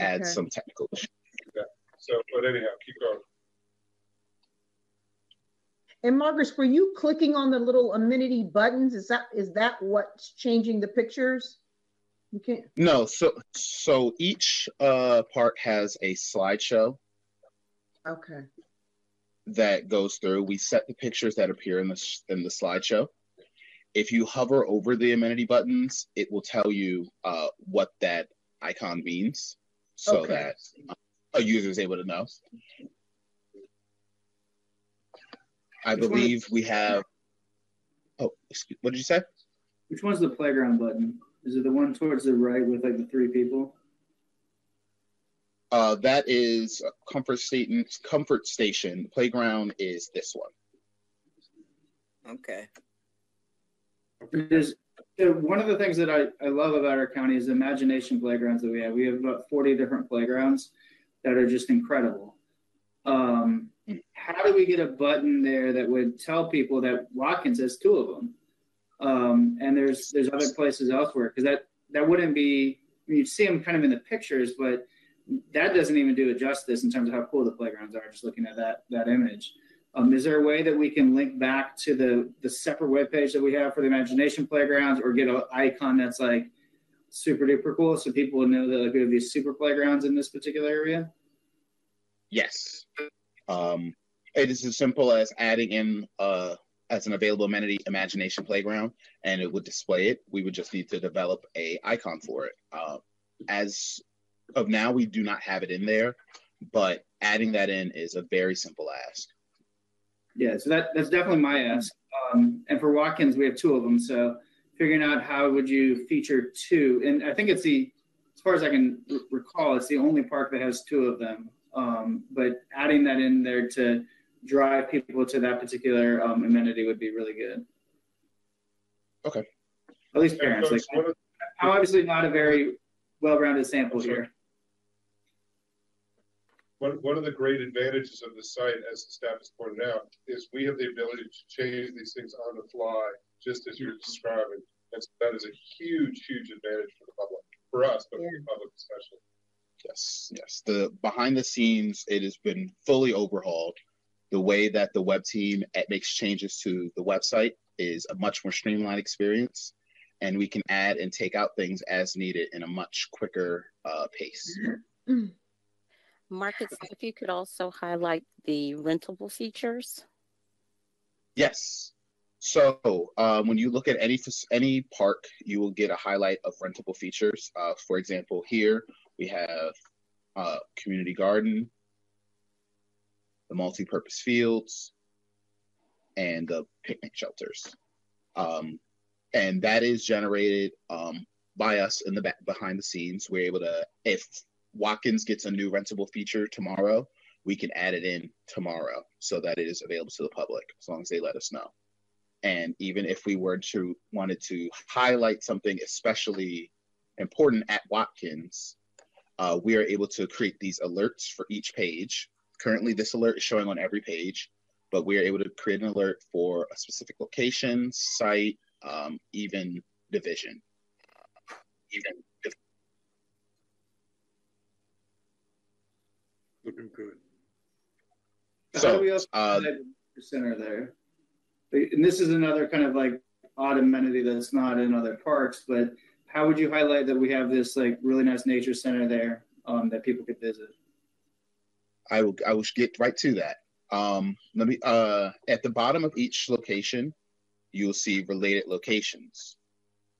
adds okay. some technical issues. Yeah. So, but anyhow, keep going. And Margaret, were you clicking on the little amenity buttons? Is that is that what's changing the pictures? You can't. No, so so each uh, part has a slideshow. Okay. That goes through. We set the pictures that appear in the in the slideshow. If you hover over the amenity buttons, it will tell you uh, what that icon means, so okay. that a user is able to know. I Which believe we have. Oh, excuse, what did you say? Which one's the playground button? Is it the one towards the right with like the three people? Uh, that is comfort station. Comfort station. The playground is this one. Okay. There's one of the things that I, I love about our county is the imagination playgrounds that we have. We have about 40 different playgrounds that are just incredible. Um, how do we get a button there that would tell people that Watkins has two of them? Um, and there's there's other places elsewhere because that that wouldn't be I mean, you see them kind of in the pictures, but that doesn't even do it justice in terms of how cool the playgrounds are. Just looking at that that image. Um, is there a way that we can link back to the the separate web page that we have for the imagination playgrounds, or get an icon that's like super duper cool, so people would know that like, we these super playgrounds in this particular area? Yes. Um, it is as simple as adding in uh, as an available amenity imagination playground and it would display it. We would just need to develop a icon for it. Uh, as of now we do not have it in there but adding that in is a very simple ask. Yeah so that, that's definitely my ask. Um, and for watkins we have two of them so figuring out how would you feature two and i think it's the as far as i can r- recall it's the only park that has two of them um, but adding that in there to drive people to that particular um, amenity would be really good. Okay. At least parents. Like, I'm obviously not a very well-rounded sample here. One, one of the great advantages of the site, as the staff has pointed out, is we have the ability to change these things on the fly, just as you're describing. And so that is a huge, huge advantage for the public, for us, but yeah. for the public especially. Yes, yes. The behind the scenes, it has been fully overhauled. The way that the web team makes changes to the website is a much more streamlined experience and we can add and take out things as needed in a much quicker uh, pace. Marcus if you could also highlight the rentable features. Yes. So uh, when you look at any any park you will get a highlight of rentable features. Uh, for example here we have uh, community garden the multi-purpose fields, and the picnic shelters. Um, and that is generated um, by us in the back behind the scenes. We're able to, if Watkins gets a new rentable feature tomorrow, we can add it in tomorrow so that it is available to the public as long as they let us know. And even if we were to wanted to highlight something especially important at Watkins, uh, we are able to create these alerts for each page Currently, this alert is showing on every page, but we are able to create an alert for a specific location, site, um, even division. Even div- looking good. So, we also uh, the center there, and this is another kind of like odd amenity that's not in other parks. But how would you highlight that we have this like really nice nature center there um, that people could visit? I will I will get right to that. Um, let me, uh, at the bottom of each location, you'll see related locations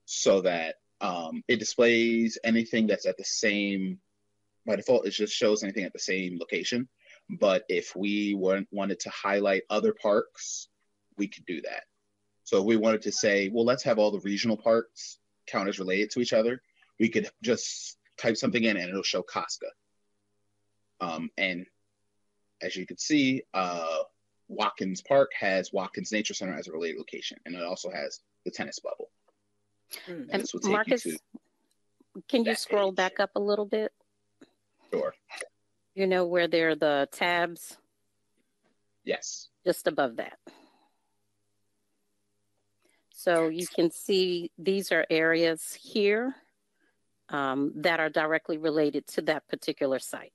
so that um, it displays anything that's at the same, by default, it just shows anything at the same location. But if we want, wanted to highlight other parks, we could do that. So if we wanted to say, well, let's have all the regional parks count as related to each other, we could just type something in and it'll show Casca. Um, and as you can see, uh, Watkins Park has Watkins Nature Center as a related location, and it also has the tennis bubble. And, and Marcus, you can you scroll page. back up a little bit? Sure. You know where there are the tabs? Yes. Just above that. So you can see these are areas here um, that are directly related to that particular site.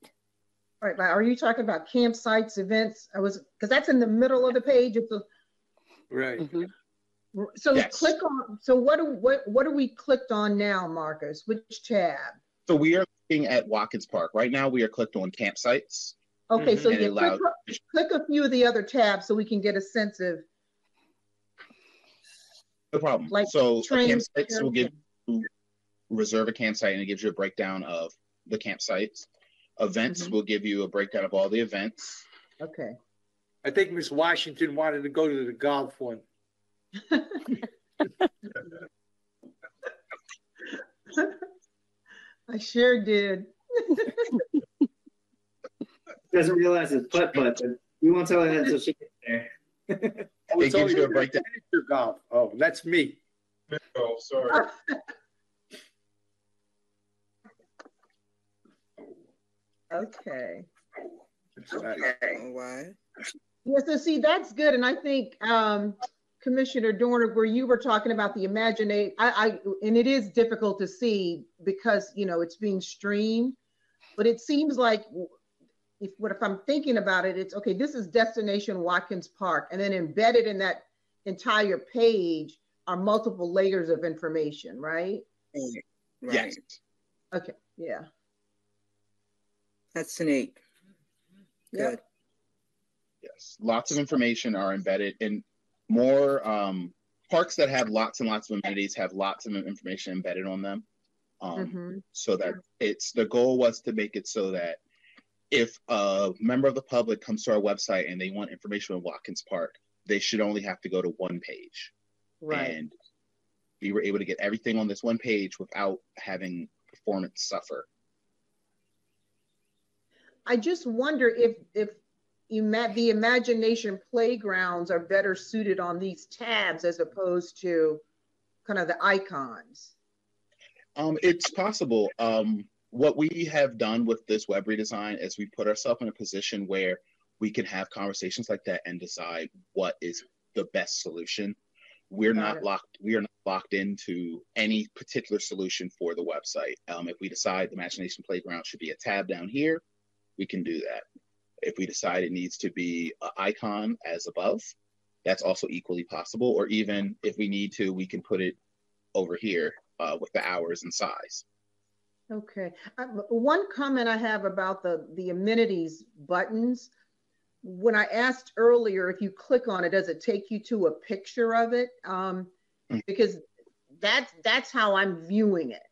All right, are you talking about campsites, events? I was because that's in the middle of the page. It's a, right. Mm-hmm. So yes. click on. So what do what what are we clicked on now, Marcus? Which tab? So we are looking at Watkins Park right now. We are clicked on campsites. Okay, mm-hmm. so you click, click a few of the other tabs so we can get a sense of. No problem. Like so campsites will give you reserve a campsite and it gives you a breakdown of the campsites. Events mm-hmm. will give you a breakdown of all the events. Okay. I think Miss Washington wanted to go to the golf one. I sure did. Doesn't realize it's putt putt, but we won't tell her that until she gets there. oh, it gives you a breakdown. Golf. That's me. Oh, sorry. Okay. Okay. Why? Yeah, so see, that's good. And I think um, Commissioner Doerner, where you were talking about the imaginate, I, I and it is difficult to see because you know it's being streamed, but it seems like if what if I'm thinking about it, it's okay, this is Destination Watkins Park, and then embedded in that entire page are multiple layers of information, right? Right. Yes. Okay, yeah. That's neat. Good. Yes, lots of information are embedded in more um, parks that have lots and lots of amenities have lots of information embedded on them. Um, mm-hmm. So that it's the goal was to make it so that if a member of the public comes to our website and they want information on Watkins Park, they should only have to go to one page. Right. And we were able to get everything on this one page without having performance suffer. I just wonder if if you ima- the imagination playgrounds are better suited on these tabs as opposed to kind of the icons. Um, it's possible. Um, what we have done with this web redesign is we put ourselves in a position where we can have conversations like that and decide what is the best solution. We're Got not it. locked. We are not locked into any particular solution for the website. Um, if we decide the Imagination Playground should be a tab down here, we can do that. If we decide it needs to be an icon as above, that's also equally possible. Or even if we need to, we can put it over here uh, with the hours and size. Okay. Um, one comment I have about the, the amenities buttons, when I asked earlier if you click on it, does it take you to a picture of it? Um, mm-hmm. Because that's, that's how I'm viewing it.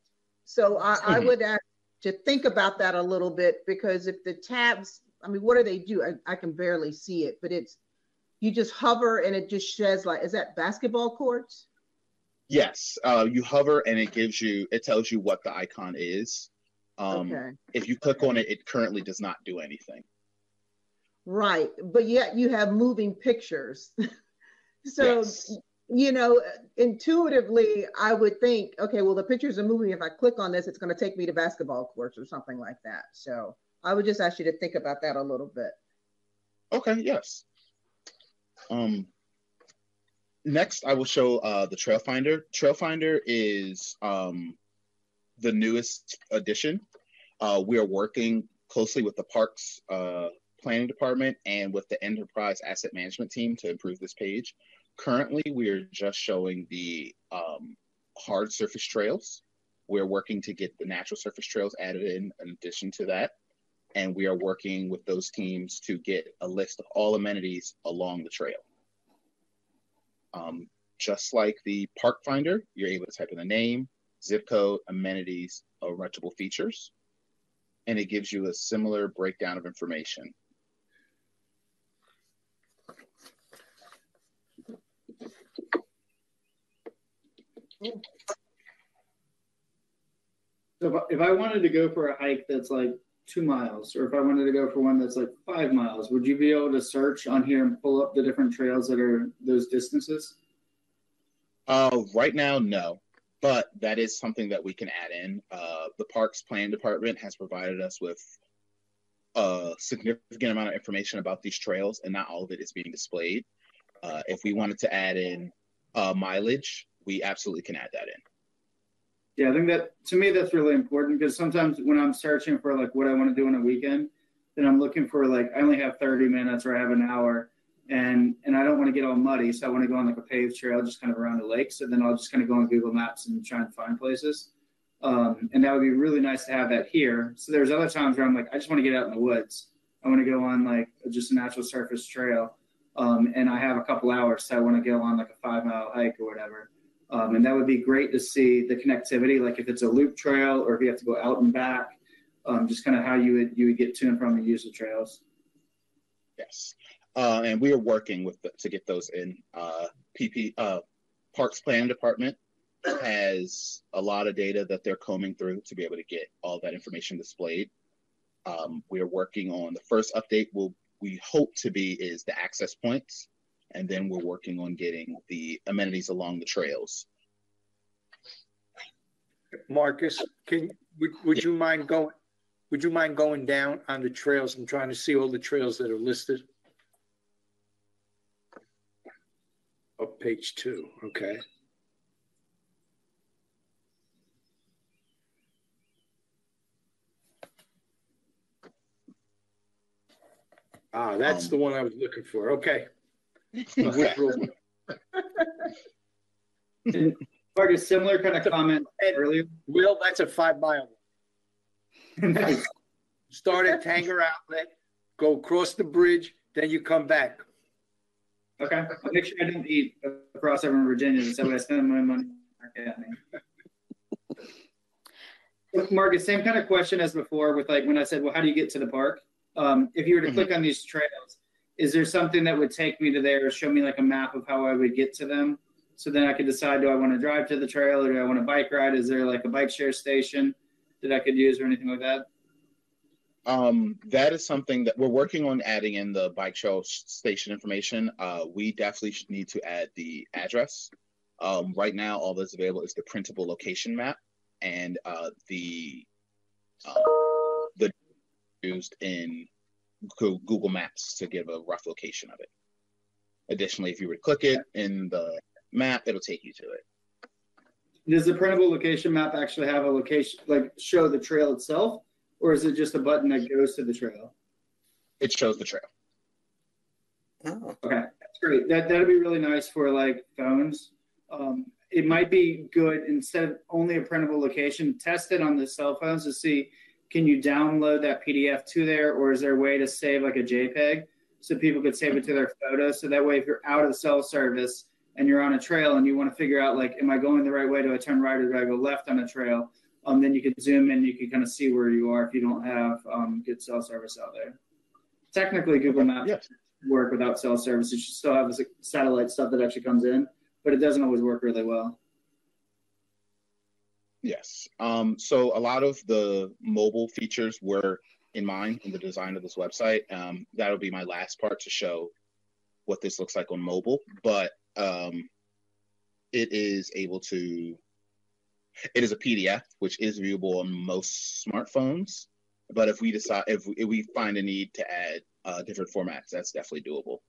So I, mm-hmm. I would ask to think about that a little bit because if the tabs, I mean, what do they do? I, I can barely see it, but it's you just hover and it just sheds like is that basketball courts? Yes, uh, you hover and it gives you it tells you what the icon is. Um, okay. If you click on it, it currently does not do anything. Right, but yet you have moving pictures. so yes you know, intuitively, I would think, okay, well, the pictures are moving. If I click on this, it's going to take me to basketball courts or something like that. So I would just ask you to think about that a little bit. Okay, yes. Um, next, I will show uh, the Trail Finder. Trail Finder is um, the newest addition. Uh, we are working closely with the Parks uh, Planning Department and with the Enterprise Asset Management team to improve this page. Currently, we are just showing the um, hard surface trails. We're working to get the natural surface trails added in in addition to that. and we are working with those teams to get a list of all amenities along the trail. Um, just like the Park Finder, you're able to type in the name, zip code, amenities, or rentable features, and it gives you a similar breakdown of information. So if I, wanted to go for a hike that's like two miles, or if I wanted to go for one that's like five miles, would you be able to search on here and pull up the different trails that are those distances? Uh, right now, no, but that is something that we can add in. Uh, the Parks Plan Department has provided us with a significant amount of information about these trails, and not all of it is being displayed. Uh, if we wanted to add in uh, mileage, we absolutely can add that in. Yeah, I think that to me that's really important because sometimes when I'm searching for like what I want to do on a weekend, then I'm looking for like I only have 30 minutes or I have an hour and and I don't want to get all muddy, so I want to go on like a paved trail just kind of around the lake. So then I'll just kind of go on Google Maps and try and find places. Um, and that would be really nice to have that here. So there's other times where I'm like, I just want to get out in the woods. I want to go on like just a natural surface trail. Um, and I have a couple hours, so I want to go on like a five mile hike or whatever. Um, and that would be great to see the connectivity, like if it's a loop trail or if you have to go out and back, um, just kind of how you would you would get to and from and use the trails. Yes, uh, and we are working with the, to get those in. Uh, PP uh, Parks Plan Department has a lot of data that they're combing through to be able to get all that information displayed. Um, we are working on the first update. Will we hope to be is the access points and then we're working on getting the amenities along the trails. Marcus, can would, would you mind going? Would you mind going down on the trails and trying to see all the trails that are listed? Up page two, okay. Ah, that's Um, the one I was looking for. Okay. Okay. Marcus, similar kind of comment earlier. Will, that's a five mile. Start at Tanger Outlet, go across the bridge, then you come back. Okay, I'll make sure I don't eat across Everett, Virginia. That's how I spend my money. Okay. Marcus, same kind of question as before with like when I said, well, how do you get to the park? Um, if you were to Mhm. click on these trails, is there something that would take me to there, show me like a map of how I would get to them? So then I could decide, do I want to drive to the trail or do I want to bike ride? Is there like a bike share station that I could use or anything like that? Um, that is something that we're working on adding in the bike show station information. Uh, we definitely need to add the address. Um, right now, all that's available is the printable location map and uh, the uh, the used in Google Maps to give a rough location of it. Additionally, if you would click it in the map, it'll take you to it. Does the printable location map actually have a location, like show the trail itself? Or is it just a button that goes to the trail? It shows the trail. Oh, Okay, that's great. That that'd be really nice for like phones. Um, it might be good instead of only a printable location, test it on the cell phones to see can you download that PDF to there, or is there a way to save like a JPEG so people could save it to their photo? So that way, if you're out of the cell service and you're on a trail and you want to figure out like, am I going the right way? Do I turn right or do I go left on a trail? Um, then you can zoom in, you can kind of see where you are if you don't have um, good cell service out there. Technically, Google Maps Yes. work without cell service. You should still have satellite stuff that actually comes in, but it doesn't always work really well. Yes. Um, so a lot of the mobile features were in mind in the design of this website. Um, that'll be my last part to show what this looks like on mobile, but um, it is able to. It is a PDF, which is viewable on most smartphones. But if we decide, if, if we find a need to add uh, different formats, that's definitely doable.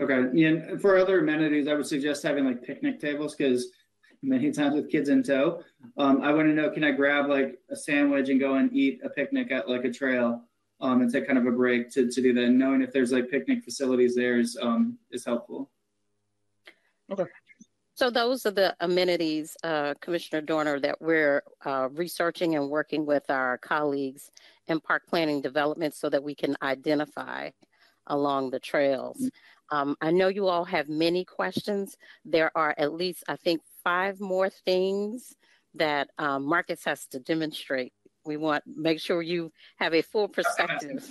Okay. And for other amenities, I would suggest having like picnic tables because many times with kids in tow, um, I want to know can I grab like a sandwich and go and eat a picnic at like a trail um, and take kind of a break to, to do that. And knowing if there's like picnic facilities there is um, is helpful. Okay. So those are the amenities, uh, Commissioner Doerner, that we're uh, researching and working with our colleagues in park planning development so that we can identify along the trails. Um, I know you all have many questions. There are at least, I think, five more things that um, Marcus has to demonstrate. We want make sure you have a full perspective.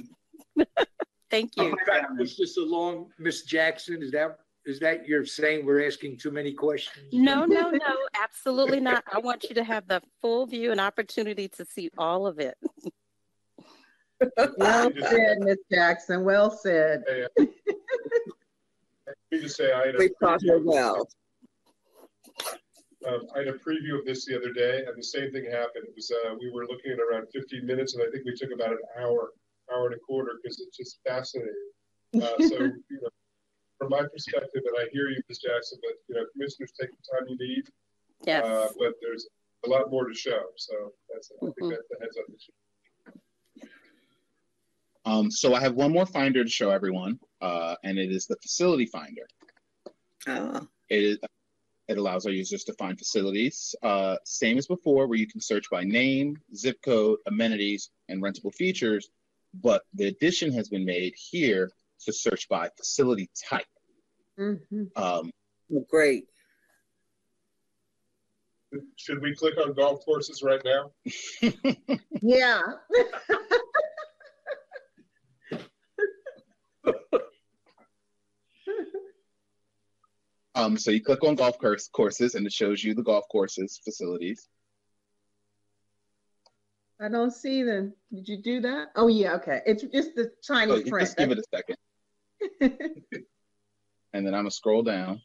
Thank you. Push this along, Miss Jackson. Is that is that you're saying we're asking too many questions? No, no, no, absolutely not. I want you to have the full view and opportunity to see all of it. Well said, Miss Jackson. Well said. Hey, uh, Let me just say, I had a We taught her well. Um, I had a preview of this the other day, and the same thing happened. It was uh, we were looking at around 15 minutes, and I think we took about an hour, hour and a quarter, because it's just fascinating. Uh, so, you know, from my perspective, and I hear you, Ms. Jackson, but you know, commissioners take the time you need. Yes. Uh, but there's a lot more to show, so that's I think Mhm. that's the heads up. issue. Um, so I have one more finder to show everyone, uh, and it is the facility finder. Oh, It is it allows our users to find facilities, uh, same as before, where you can search by name, zip code, amenities, and rentable features. But the addition has been made here to search by facility type. Mhm. Um, great. Should we click on golf courses right now? Yeah. um, so you click on golf course courses, and it shows you the golf courses facilities. I don't see them. Did you do that? Oh, yeah, okay. It's just the So tiny you print. just give it a second, and then I'm gonna scroll down,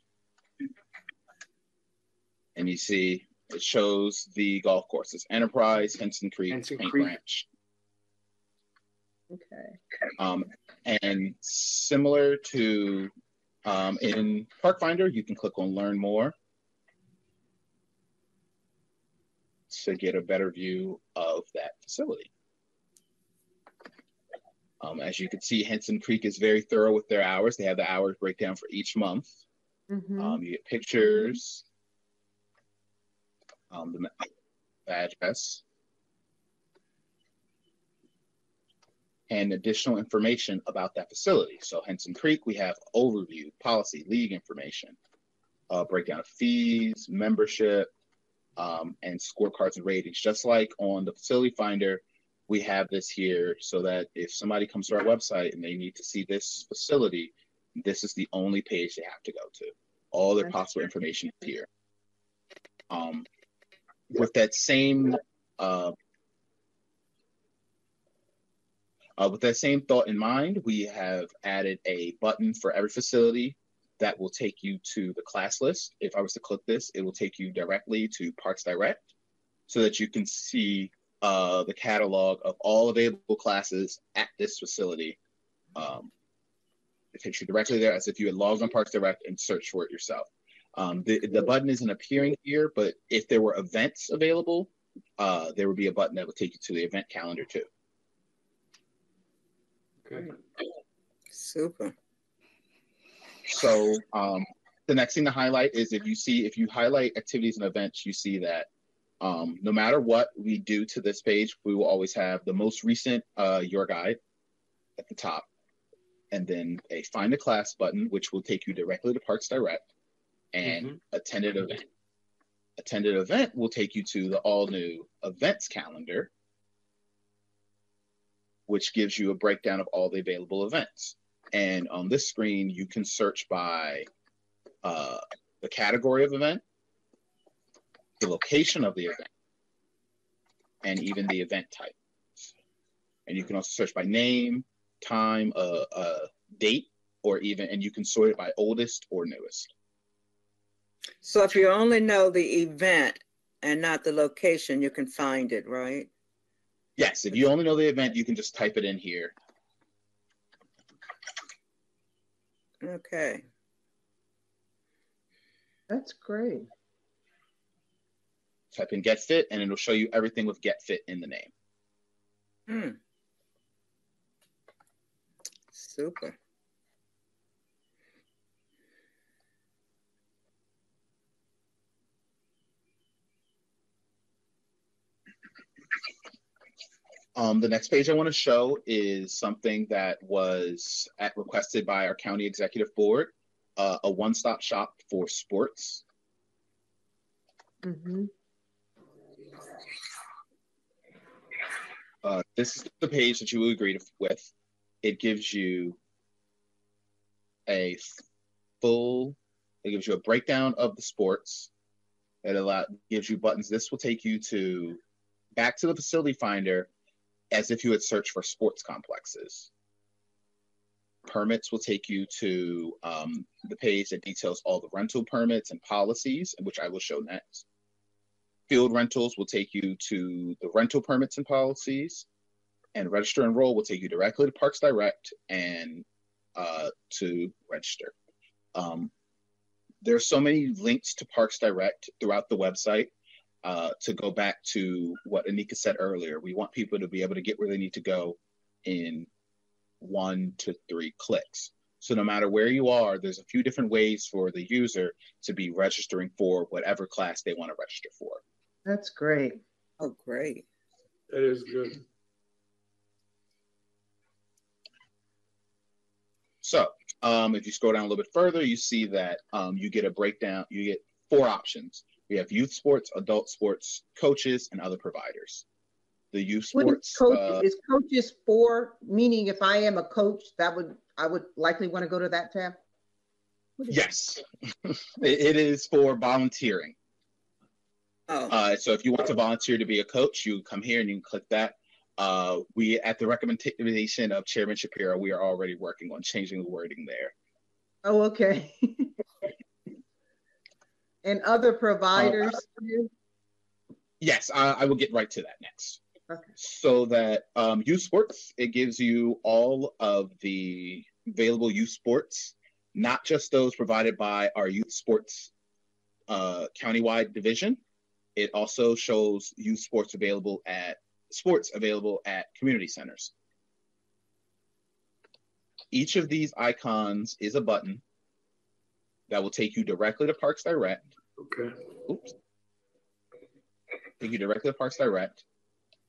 and you see it shows the golf courses: Enterprise, Henson Creek, Henson Paint Creek. Branch. Okay. Um, and similar to um, in Park Finder, you can click on Learn More to get a better view of that facility. Um, as you can see, Henson Creek is very thorough with their hours. They have the hours breakdown for each month. Mhm. Um, you get pictures, um, the address, and additional information about that facility. So Henson Creek, we have overview, policy, league information, uh, breakdown of fees, membership, um, and scorecards and ratings. Just like on the facility finder, we have this here so that if somebody comes to our website and they need to see this facility, this is the only page they have to go to. All their possible information is here. Um, with that same uh, uh, with that same thought in mind, we have added a button for every facility that will take you to the class list. If I was to click this, it will take you directly to Parks Direct so that you can see uh, the catalog of all available classes at this facility. Um, it takes you directly there as if you had logged on Parks Direct and searched for it yourself. Um, the, the button isn't appearing here, but if there were events available, uh, there would be a button that would take you to the event calendar too. Okay. Super. So um, the next thing to highlight is if you see if you highlight activities and events, you see that um, no matter what we do to this page, we will always have the most recent uh, your guide at the top, and then a find a class button, which will take you directly to Parks Direct, and attended event. Attended event will take you to the all new events calendar, which gives you a breakdown of all the available events. And on this screen, you can search by uh, the category of event, the location of the event, and even the event type. And you can also search by name, time, uh, uh, date, or even, and you can sort it by oldest or newest. So if you only know the event and not the location, you can find it, right? Yes, if you only know the event, you can just type it in here. Okay. That's great. Type in get fit, and it'll show you everything with get fit in the name. Hmm. Super. Um, the next page I want to show is something that was at, requested by our county executive board, uh, a one-stop shop for sports. Mhm. Uh, this is the page that you will agree to, with. It gives you a full, it gives you a breakdown of the sports. It allow, gives you buttons. This will take you to back to the facility finder as if you had searched for sports complexes. Permits will take you to um, the page that details all the rental permits and policies, which I will show next. Field rentals will take you to the rental permits and policies, and register and roll will take you directly to Parks Direct and uh, to register. Um, are so many links to Parks Direct throughout the website. Uh, to go back to what Anika said earlier, we want people to be able to get where they need to go in one to three clicks. So no matter where you are, there's a few different ways for the user to be registering for whatever class they want to register for. That's great. Oh, great. That is good. So um, if you scroll down a little bit further, you see that um, you get a breakdown. You get four options. We have youth sports, adult sports, coaches, and other providers. The youth What is sports. coach, uh, is coaches for, meaning if I am a coach, that would, I would likely want to go to that tab? Yes, it, it is for volunteering. Oh, Uh, so if you want to volunteer to be a coach, you come here and you can click that. Uh, we, at the recommendation of Chairman Shapiro, we are already working on changing the wording there. Oh, okay. And other providers? Yes, I, I will get right to that next. Okay. So that um, youth sports, it gives you all of the available youth sports, not just those provided by our youth sports uh, countywide division. It also shows youth sports available at sports available at community centers. Each of these icons is a button that will take you directly to Parks Direct. Okay. Oops. Take you directly to Parks Direct,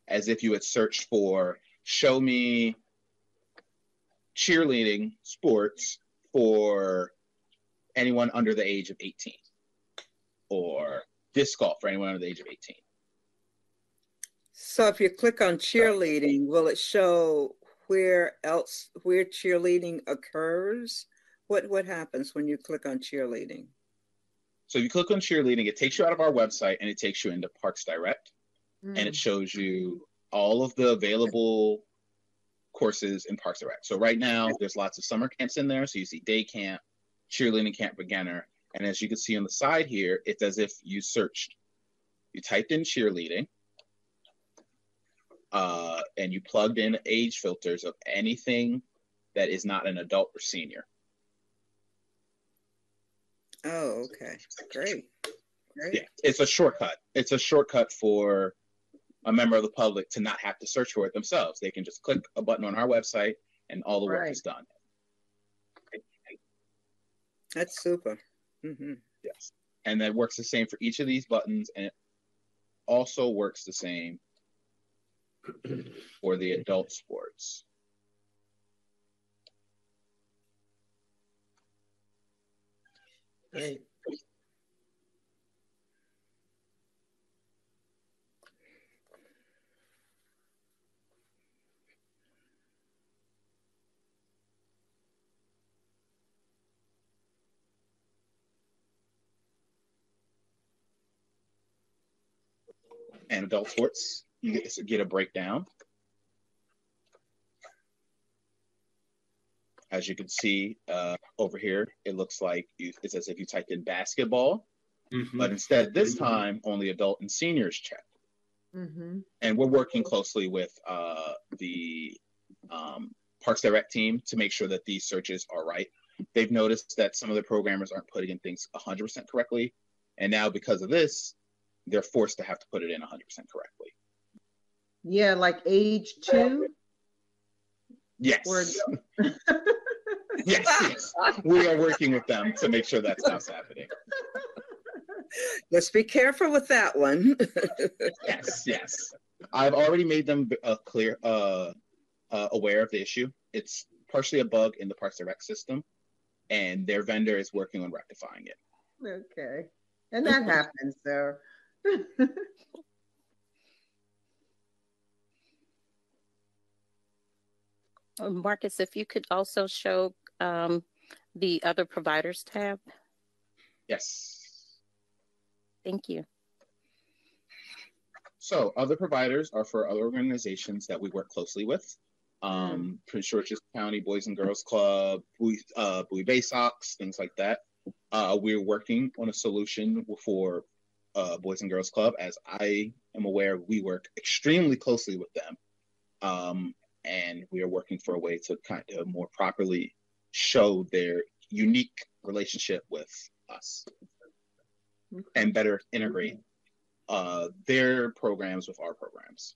as if you had searched for show me cheerleading sports for anyone under the age of 18 or disc golf for anyone under the age of 18. so if you click on cheerleading, will it show where else, where cheerleading occurs? What, what happens when you click on cheerleading? So if you click on cheerleading, it takes you out of our website and it takes you into Parks Direct and Mm. it shows you all of the available courses in Parks Direct. So right now there's lots of summer camps in there. So you see day camp, cheerleading camp beginner. And as you can see on the side here, it's as if you searched, you typed in cheerleading, uh, and you plugged in age filters of anything that is not an adult or senior. Oh, okay, great, great. Yeah, it's a shortcut. It's a shortcut for a member of the public to not have to search for it themselves. They can just click a button on our website and all the work Right. is done. That's super. hmm Yes. And that works the same for each of these buttons and it also works the same for the adult sports. And adult sports, you get, get a breakdown. As you can see uh, over here, it looks like you, it's as if you typed in basketball, Mhm. but instead this time only adult and seniors check. Mm-hmm. and we're working closely with uh, the um, Parks Direct team to make sure that these searches are right. They've noticed that some of the programmers aren't putting in things 100% correctly, and now because of this, they're forced to have to put it in 100% correctly. Yeah, like age two? Yes, Or- yes, yes. We are working with them to make sure that's not happening. Let's be careful with that one. Yes, yes. I've already made them uh, clear, uh, uh, aware of the issue. It's partially a bug in the Parks and Rec system, and their vendor is working on rectifying it. Okay. And that happens, so. Uh, Marcus, if you could also show um, the other providers tab. Yes. Thank you. So other providers are for other organizations that we work closely with. Um, Prince George's County Boys and Girls Club, Bowie, uh, Bowie Baysox, things like that. Uh, we're working on a solution for uh, Boys and Girls Club. As I am aware, we work extremely closely with them. Um, and we are working for a way to kind of more properly show their unique relationship with us and better integrate uh, their programs with our programs.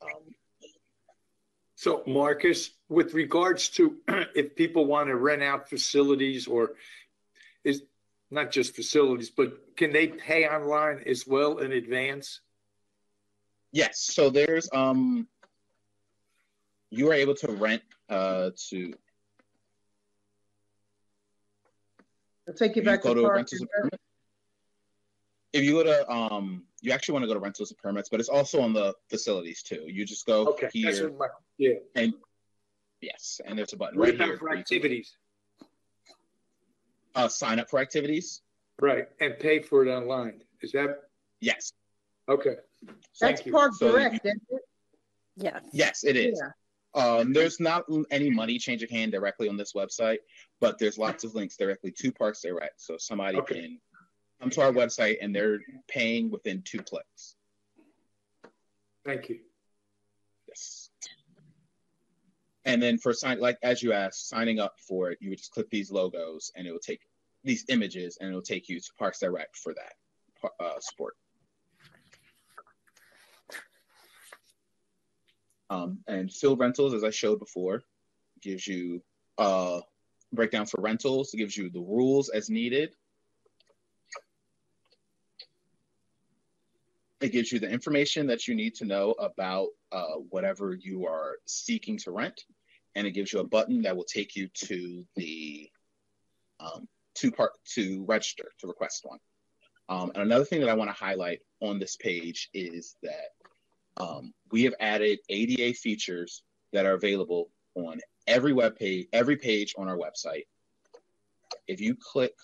Um, so, Marcus, with regards to if people want to rent out facilities or is not just facilities, but can they pay online as well in advance? Yes. So there's um you are able to rent uh to I'll take you back go to, to rentals and permits. If you go to um you actually want to go to rentals and permits, but it's also on the facilities too. You just go Okay, here what my, yeah. and yes, and there's a button What right about here. for activities? Uh sign up for activities. Right, and pay for it online. Is that Yes. okay? That's Thank you. Park So Direct, you- isn't it? Yes. Yes, it is. Yeah. Um, there's not any money changing hand directly on this website, but there's lots of links directly to Parks Direct. So somebody Okay. can come to our website and they're paying within two clicks. Thank you. Yes. And then for sign, like as you asked, signing up for it, you would just click these logos and it will take these images and it will take you to Parks Direct for that uh, sport. Um, and field rentals, as I showed before, gives you a breakdown for rentals. It gives you the rules as needed. It gives you the information that you need to know about uh, whatever you are seeking to rent, and it gives you a button that will take you to the um, to part to register to request one. Um, and another thing that I want to highlight on this page is that um, we have added ADA features that are available on every web page, every page on our website. If you click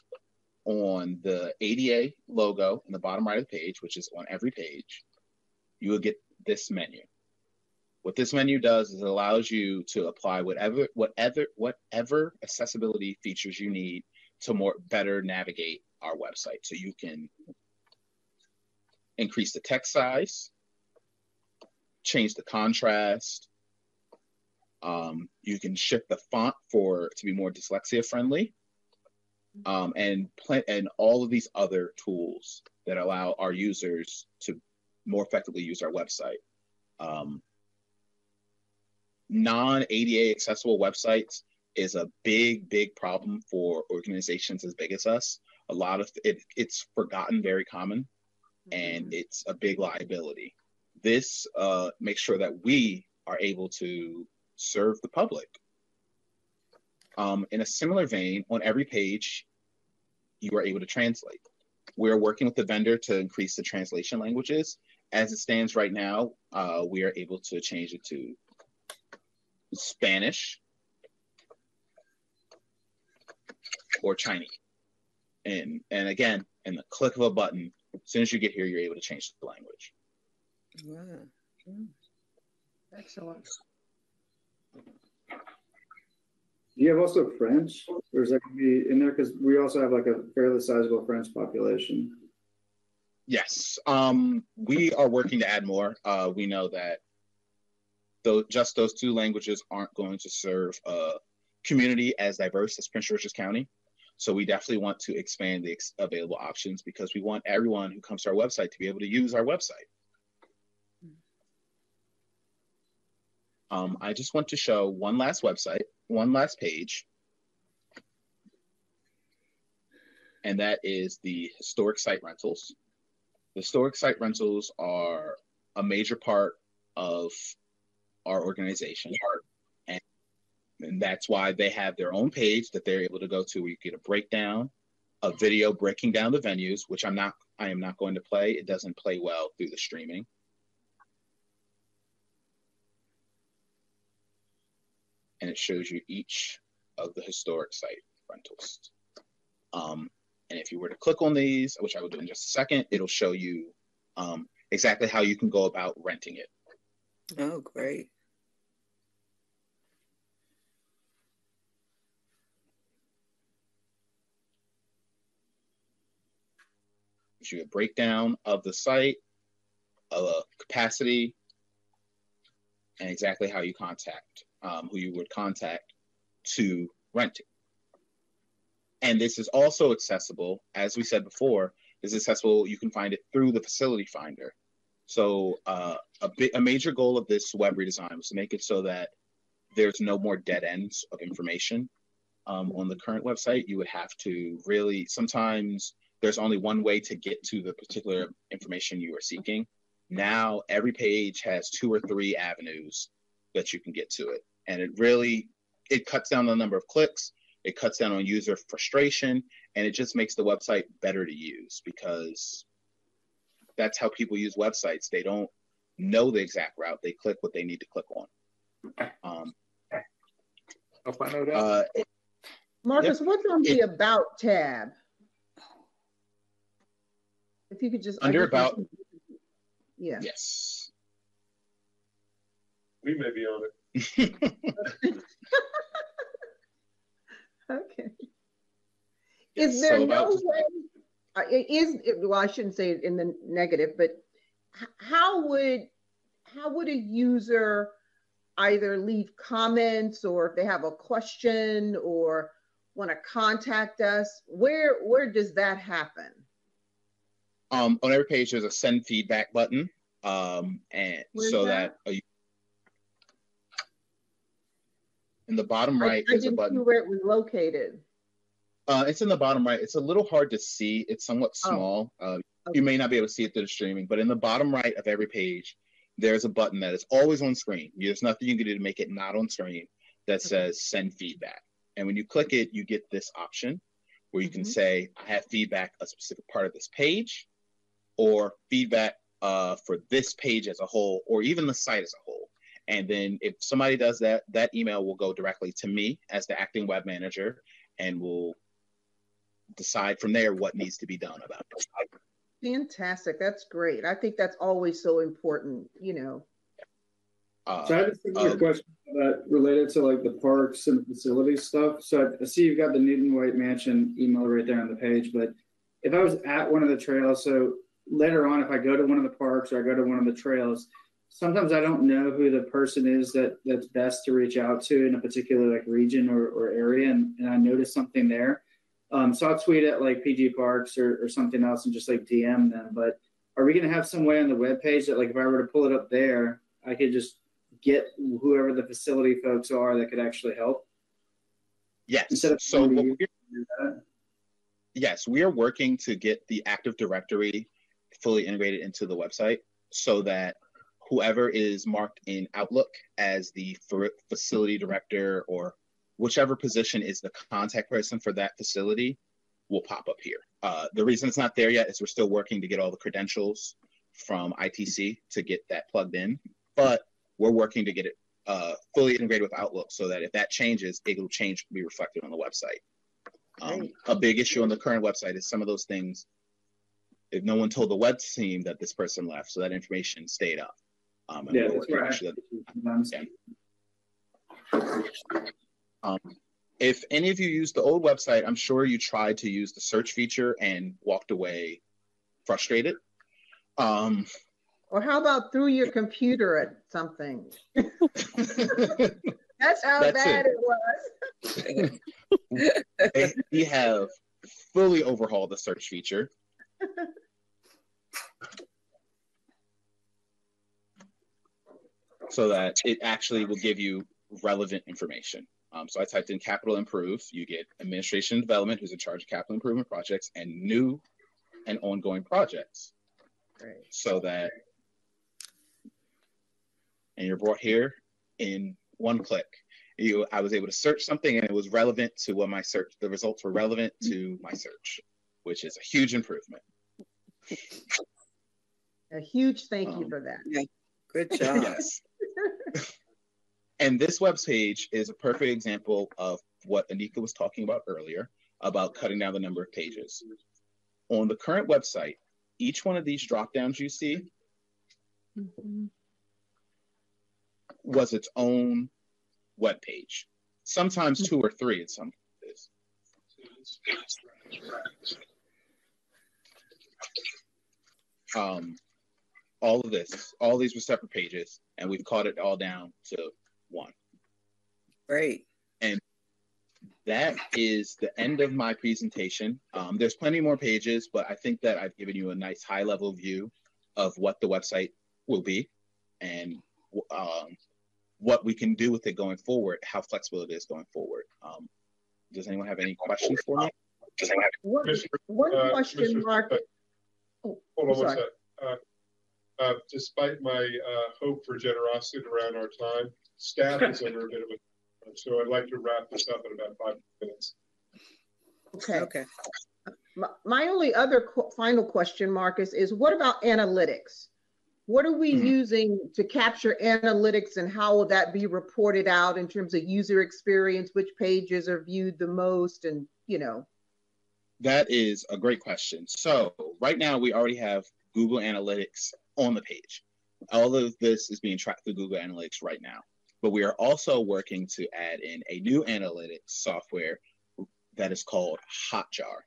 on the ADA logo in the bottom right of the page, which is on every page, you will get this menu. What this menu does is it allows you to apply whatever whatever whatever accessibility features you need to more better navigate our website. So you can increase the text size, change the contrast. Um, you can shift the font for to be more dyslexia friendly, um, and pl- and all of these other tools that allow our users to more effectively use our website. Um, non ADA accessible websites is a big, big problem for organizations as big as us. A lot of it, it's forgotten very common, and it's a big liability. This uh, makes sure that we are able to serve the public. Um, in a similar vein, on every page, you are able to translate. We're working with the vendor to increase the translation languages. As it stands right now, uh, we are able to change it to Spanish or Chinese. And and again, in the click of a button, as soon as you get here, you're able to change the language. Wow. Mm. Excellent. Do you have also French, or is that gonna be in there? Because we also have like a fairly sizable French population. Yes, um, we are working to add more. Uh, we know that though just those two languages aren't going to serve a community as diverse as Prince George's County. So we definitely want to expand the ex- available options because we want everyone who comes to our website to be able to use our website. Um, I just want to show one last website, one last page. and that is the historic site rentals. The historic site rentals are a major part of our organization. And, and that's why they have their own page that they're able to go to where you get a breakdown, a video breaking down the venues, which I'm not I am not going to play. It doesn't play well through the streaming. And it shows you each of the historic site rentals. Um, and if you were to click on these, which I will do in just a second, it'll show you um, exactly how you can go about renting it. Oh, great. Gives you a breakdown of the site, of a capacity, and exactly how you contact, um, who you would contact to rent it. And this is also accessible, as we said before, is accessible. You can find it through the facility finder. So uh, a, bit, a major goal of this web redesign was to make it so that there's no more dead ends of information. Um, on the current website, you would have to really, sometimes there's only one way to get to the particular information you are seeking. Now every page has two or three avenues that you can get to it. And it really, it cuts down the number of clicks it cuts down on user frustration and it just makes the website better to use because that's how people use websites. They don't know the exact route. They click what they need to click on. Um, uh, Marcus, what's on the About tab? If you could just under About. Yeah. Yes. We may be on it. Okay. Is there so no way? Uh, is well, I shouldn't say it in the negative, but how would how would a user either leave comments or if they have a question or want to contact us? Where where does that happen? Um, on every page, there's a send feedback button, um, and Where's so that, that in the bottom right I, I is a button. where it was located. Uh, it's in the bottom right. It's a little hard to see. It's somewhat oh. small. Oh. Uh, okay. You may not be able to see it through the streaming, but in the bottom right of every page, there's a button that is always on screen. There's nothing you can do to make it not on screen that says send feedback. And when you click it, you get this option where you mm-hmm. can say, I have feedback a specific part of this page, or feedback uh, for this page as a whole, or even the site as a whole. And then if somebody does that, that email will go directly to me as the acting web manager and we'll decide from there what needs to be done about it. Fantastic. That's great. I think that's always so important, you know. Uh, so I have a uh, question that related to like the parks and facilities stuff. So I, I see you've got the Newton White Mansion email right there on the page, but if I was at one of the trails, so later on, if I go to one of the parks or I go to one of the trails, sometimes I don't know who the person is that that's best to reach out to in a particular like region or, or area, and, and I notice something there. Um, so I'll tweet at like PG Parks or, or something else and just like DM them. But are we going to have some way on the web page that like if I were to pull it up there, I could just get whoever the facility folks are that could actually help? Yes. Instead of so yes, we are working to get the Active Directory fully integrated into the website so that whoever is marked in Outlook as the facility director or whichever position is the contact person for that facility will pop up here. Uh, the reason it's not there yet is we're still working to get all the credentials from ITC to get that plugged in, but we're working to get it uh, fully integrated with Outlook so that if that changes, it will change, be reflected on the website. Um, a big issue on the current website is some of those things. If no one told the web team that this person left, so that information stayed up. Um, yeah, that's right. yeah. Um, if any of you used the old website, I'm sure you tried to use the search feature and walked away frustrated. Um, or how about through your computer at something? That's how That's bad it, it was. we have fully overhauled the search feature. so that it actually will give you relevant information. Um, so I typed in capital improve. You get administration and development, who's in charge of capital improvement projects, and new and ongoing projects. Right. So that, and you're brought here in one click. You, I was able to search something and it was relevant to what my search, the results were relevant to my search, which is a huge improvement. A huge thank you Um, for that. Yeah, good job. Yes. and this web page is a perfect example of what Anika was talking about earlier about cutting down the number of pages. On the current website, each one of these drop downs you see was its own web page, sometimes two or three in some cases. Um, all of this, all these were separate pages, and we've caught it all down to one. Great. And that is the end of my presentation. Um, there's plenty more pages, but I think that I've given you a nice high level view of what the website will be and um, what we can do with it going forward, how flexible it is going forward. Um, does anyone have any questions for me? Does anyone have One, one uh, question, Mr. Mark. Oh, Hold on one sorry. sec. Uh, uh, Despite my uh, hope for generosity around our time, staff is under a bit of a, so I'd like to wrap this up in about five minutes. Okay. Okay. My, my only other qu- final question, Marcus, is what about analytics? What are we Mhm. using to capture analytics and how will that be reported out in terms of user experience? Which pages are viewed the most and, you know? That is a great question. So right now we already have Google Analytics on the page. All of this is being tracked through Google Analytics right now. But we are also working to add in a new analytics software that is called Hotjar.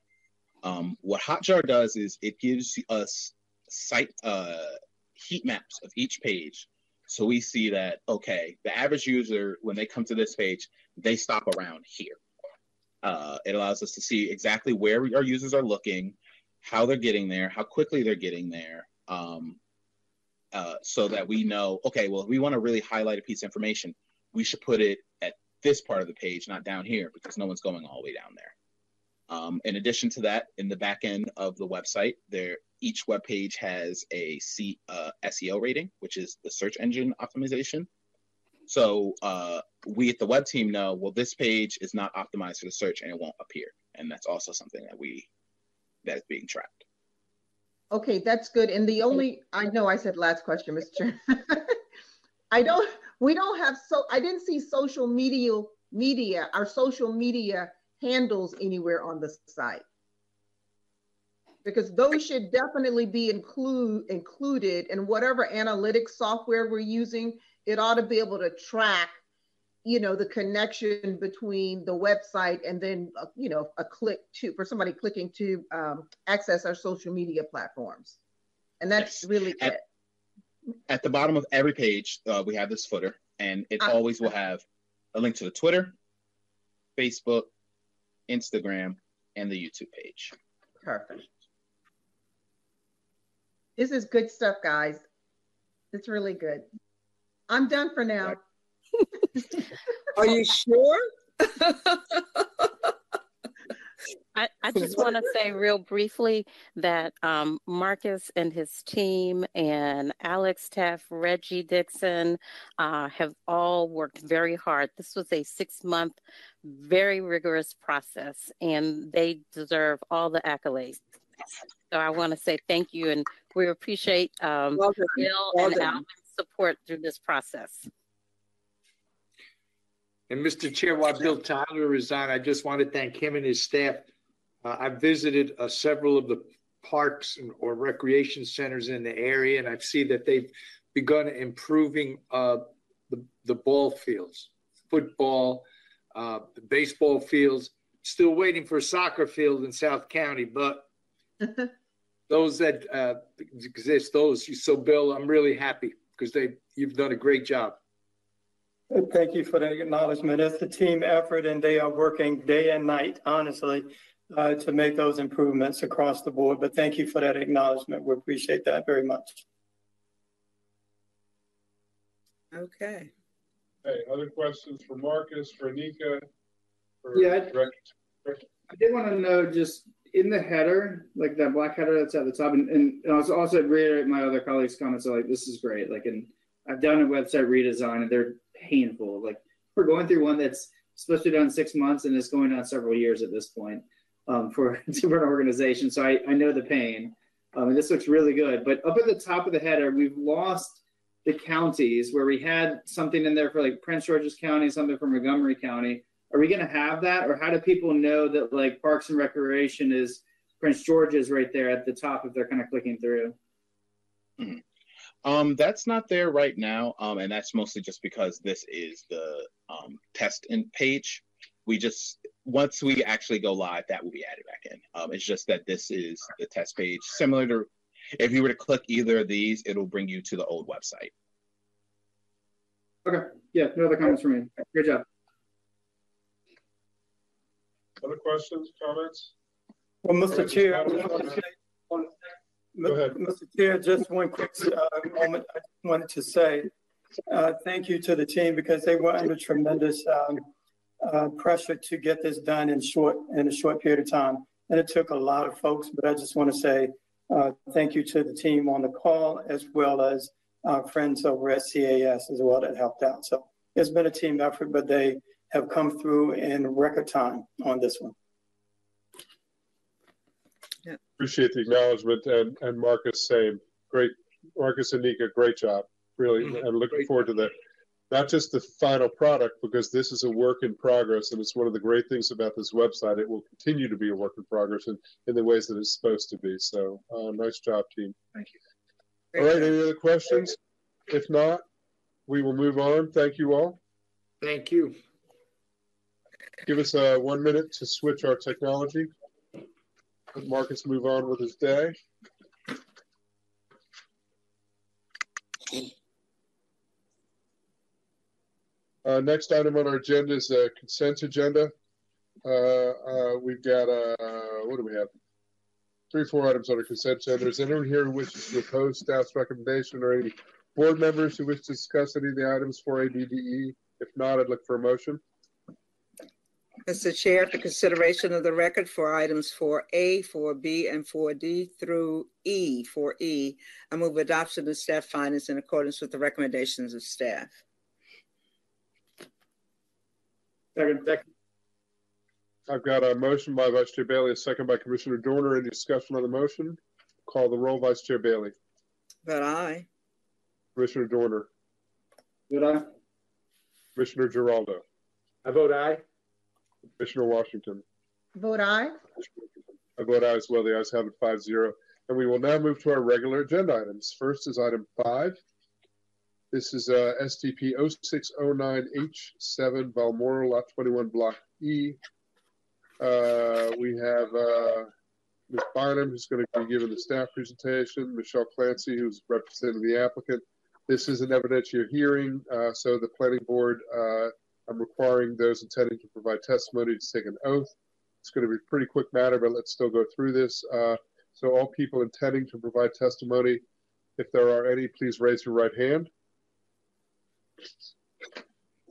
Um, what Hotjar does is it gives us site uh, heat maps of each page. So we see that, okay, the average user, when they come to this page, they stop around here. Uh, it allows us to see exactly where our users are looking, how they're getting there, how quickly they're getting there, um, uh, so that we know, okay, well, if we want to really highlight a piece of information, we should put it at this part of the page, not down here, because no one's going all the way down there. Um, in addition to that, in the back end of the website, there each web page has a C, uh, SEO rating, which is the search engine optimization. So uh, we at the web team know, well, this page is not optimized for the search and it won't appear. And that's also something that we that is being tracked. Okay, that's good. And the only, I know I said last question, Mr. Chair. I don't, we don't have, so, I didn't see social media, media, our social media handles anywhere on the site. Because those should definitely be include, included in whatever analytics software we're using. It ought to be able to track, you know, the connection between the website and then, uh, you know, a click to, for somebody clicking to um, access our social media platforms. And that's Yes. really At- it. At the bottom of every page, uh, we have this footer, and it Ah. always will have a link to the Twitter, Facebook, Instagram, and the YouTube page. Perfect. This is good stuff, guys. It's really good. I'm done for now. Are you sure? I, I just want to say real briefly that um, Marcus and his team and Alex Teff, Reggie Dixon uh, have all worked very hard. This was a six month, very rigorous process, and they deserve all the accolades. So I want to say thank you, and we appreciate um, Well. Bill Well and. Alvin's support through this process. And Mr. Chair, while Bill Tyler is on, I just want to thank him and his staff. Uh, I've visited uh, several of the parks and- or recreation centers in the area, and I see that they've begun improving uh, the, the ball fields, football, uh, the baseball fields. Still waiting for a soccer field in South County, but those that uh, exist, those. So, Bill, I'm really happy because they you've done a great job. Thank you for the acknowledgement. It's a team effort and they are working day and night, honestly, uh, to make those improvements across the board. But thank you for that acknowledgement. We appreciate that very much. Okay. Hey, other questions for Marcus, for Nika? for Yeah, I- Director? I did want to know just in the header, like that black header that's at the top, and, and I was also reiterate my other colleagues' comments. Are like, this is great. Like, and I've done a website redesign, and they're painful. Like, we're going through one that's supposed to be done six months, and it's going on several years at this point um, for different organizations. So I, I know the pain. Um, and this looks really good. But up at the top of the header, we've lost the counties where we had something in there for like Prince George's County, something for Montgomery County. Are we going to have that, or how do people know that like Parks and Recreation is Prince George's right there at the top if they're kind of clicking through? Um, that's not there right now, um, and that's mostly just because this is the um, test in page. We just once we actually go live, that will be added back in. Um, it's just that this is the test page, similar to if you were to click either of these, it'll bring you to the old website. Okay. Yeah. No other comments from me. Great job. Other questions, comments? Well, Mr. Chair, I Mr. Chair, just one quick uh, moment. I wanted to say uh, thank you to the team because they were under tremendous um, uh, pressure to get this done in short in a short period of time, and it took a lot of folks. But I just want to say uh, thank you to the team on the call as well as our friends over at CAS as well that helped out. So it's been a team effort, but they have come through in record time on this one. Appreciate the acknowledgement and, and Marcus, same. Great, Marcus and Nika, great job. Really, Mhm. and looking Great. forward to the, not just the final product, because this is a work in progress and it's one of the great things about this website. It will continue to be a work in progress in, in the ways that it's supposed to be. So, uh, nice job, team. Thank you. All right, any other questions? If not, we will move on. Thank you all. Thank you. Give us uh, one minute to switch our technology. Let Marcus move on with his day. Uh, next item on our agenda is a consent agenda. Uh, uh, we've got, uh, what do we have? Three, four items on our consent agenda. Is anyone here who wishes to oppose staff's recommendation or any board members who wish to discuss any of the items for ABDE? If not, I'd look for a motion. Mr. Chair, for consideration of the record for items 4A, 4B, and 4D through E, 4E, I move adoption of staff findings in accordance with the recommendations of staff. Second. Second. I've got a motion by Vice Chair Bailey, a second by Commissioner Doerner. Any discussion on the motion? Call the roll, Vice Chair Bailey. But I, Commissioner Doerner. Did I? Commissioner Geraldo. I vote aye. Commissioner Washington. Vote aye. I vote aye as well. The ayes have it five zero. And we will now move to our regular agenda items. First is item five. This is uh, SDP 0609H7 Balmoral Lot 21 Block E. Uh, we have uh, Ms. Bynum, who's going to be giving the staff presentation, Michelle Clancy, who's representing the applicant. This is an evidentiary hearing, uh, so the planning board, uh, I'm requiring those intending to provide testimony to take an oath. It's going to be a pretty quick matter, but let's still go through this. Uh, so all people intending to provide testimony, if there are any, please raise your right hand.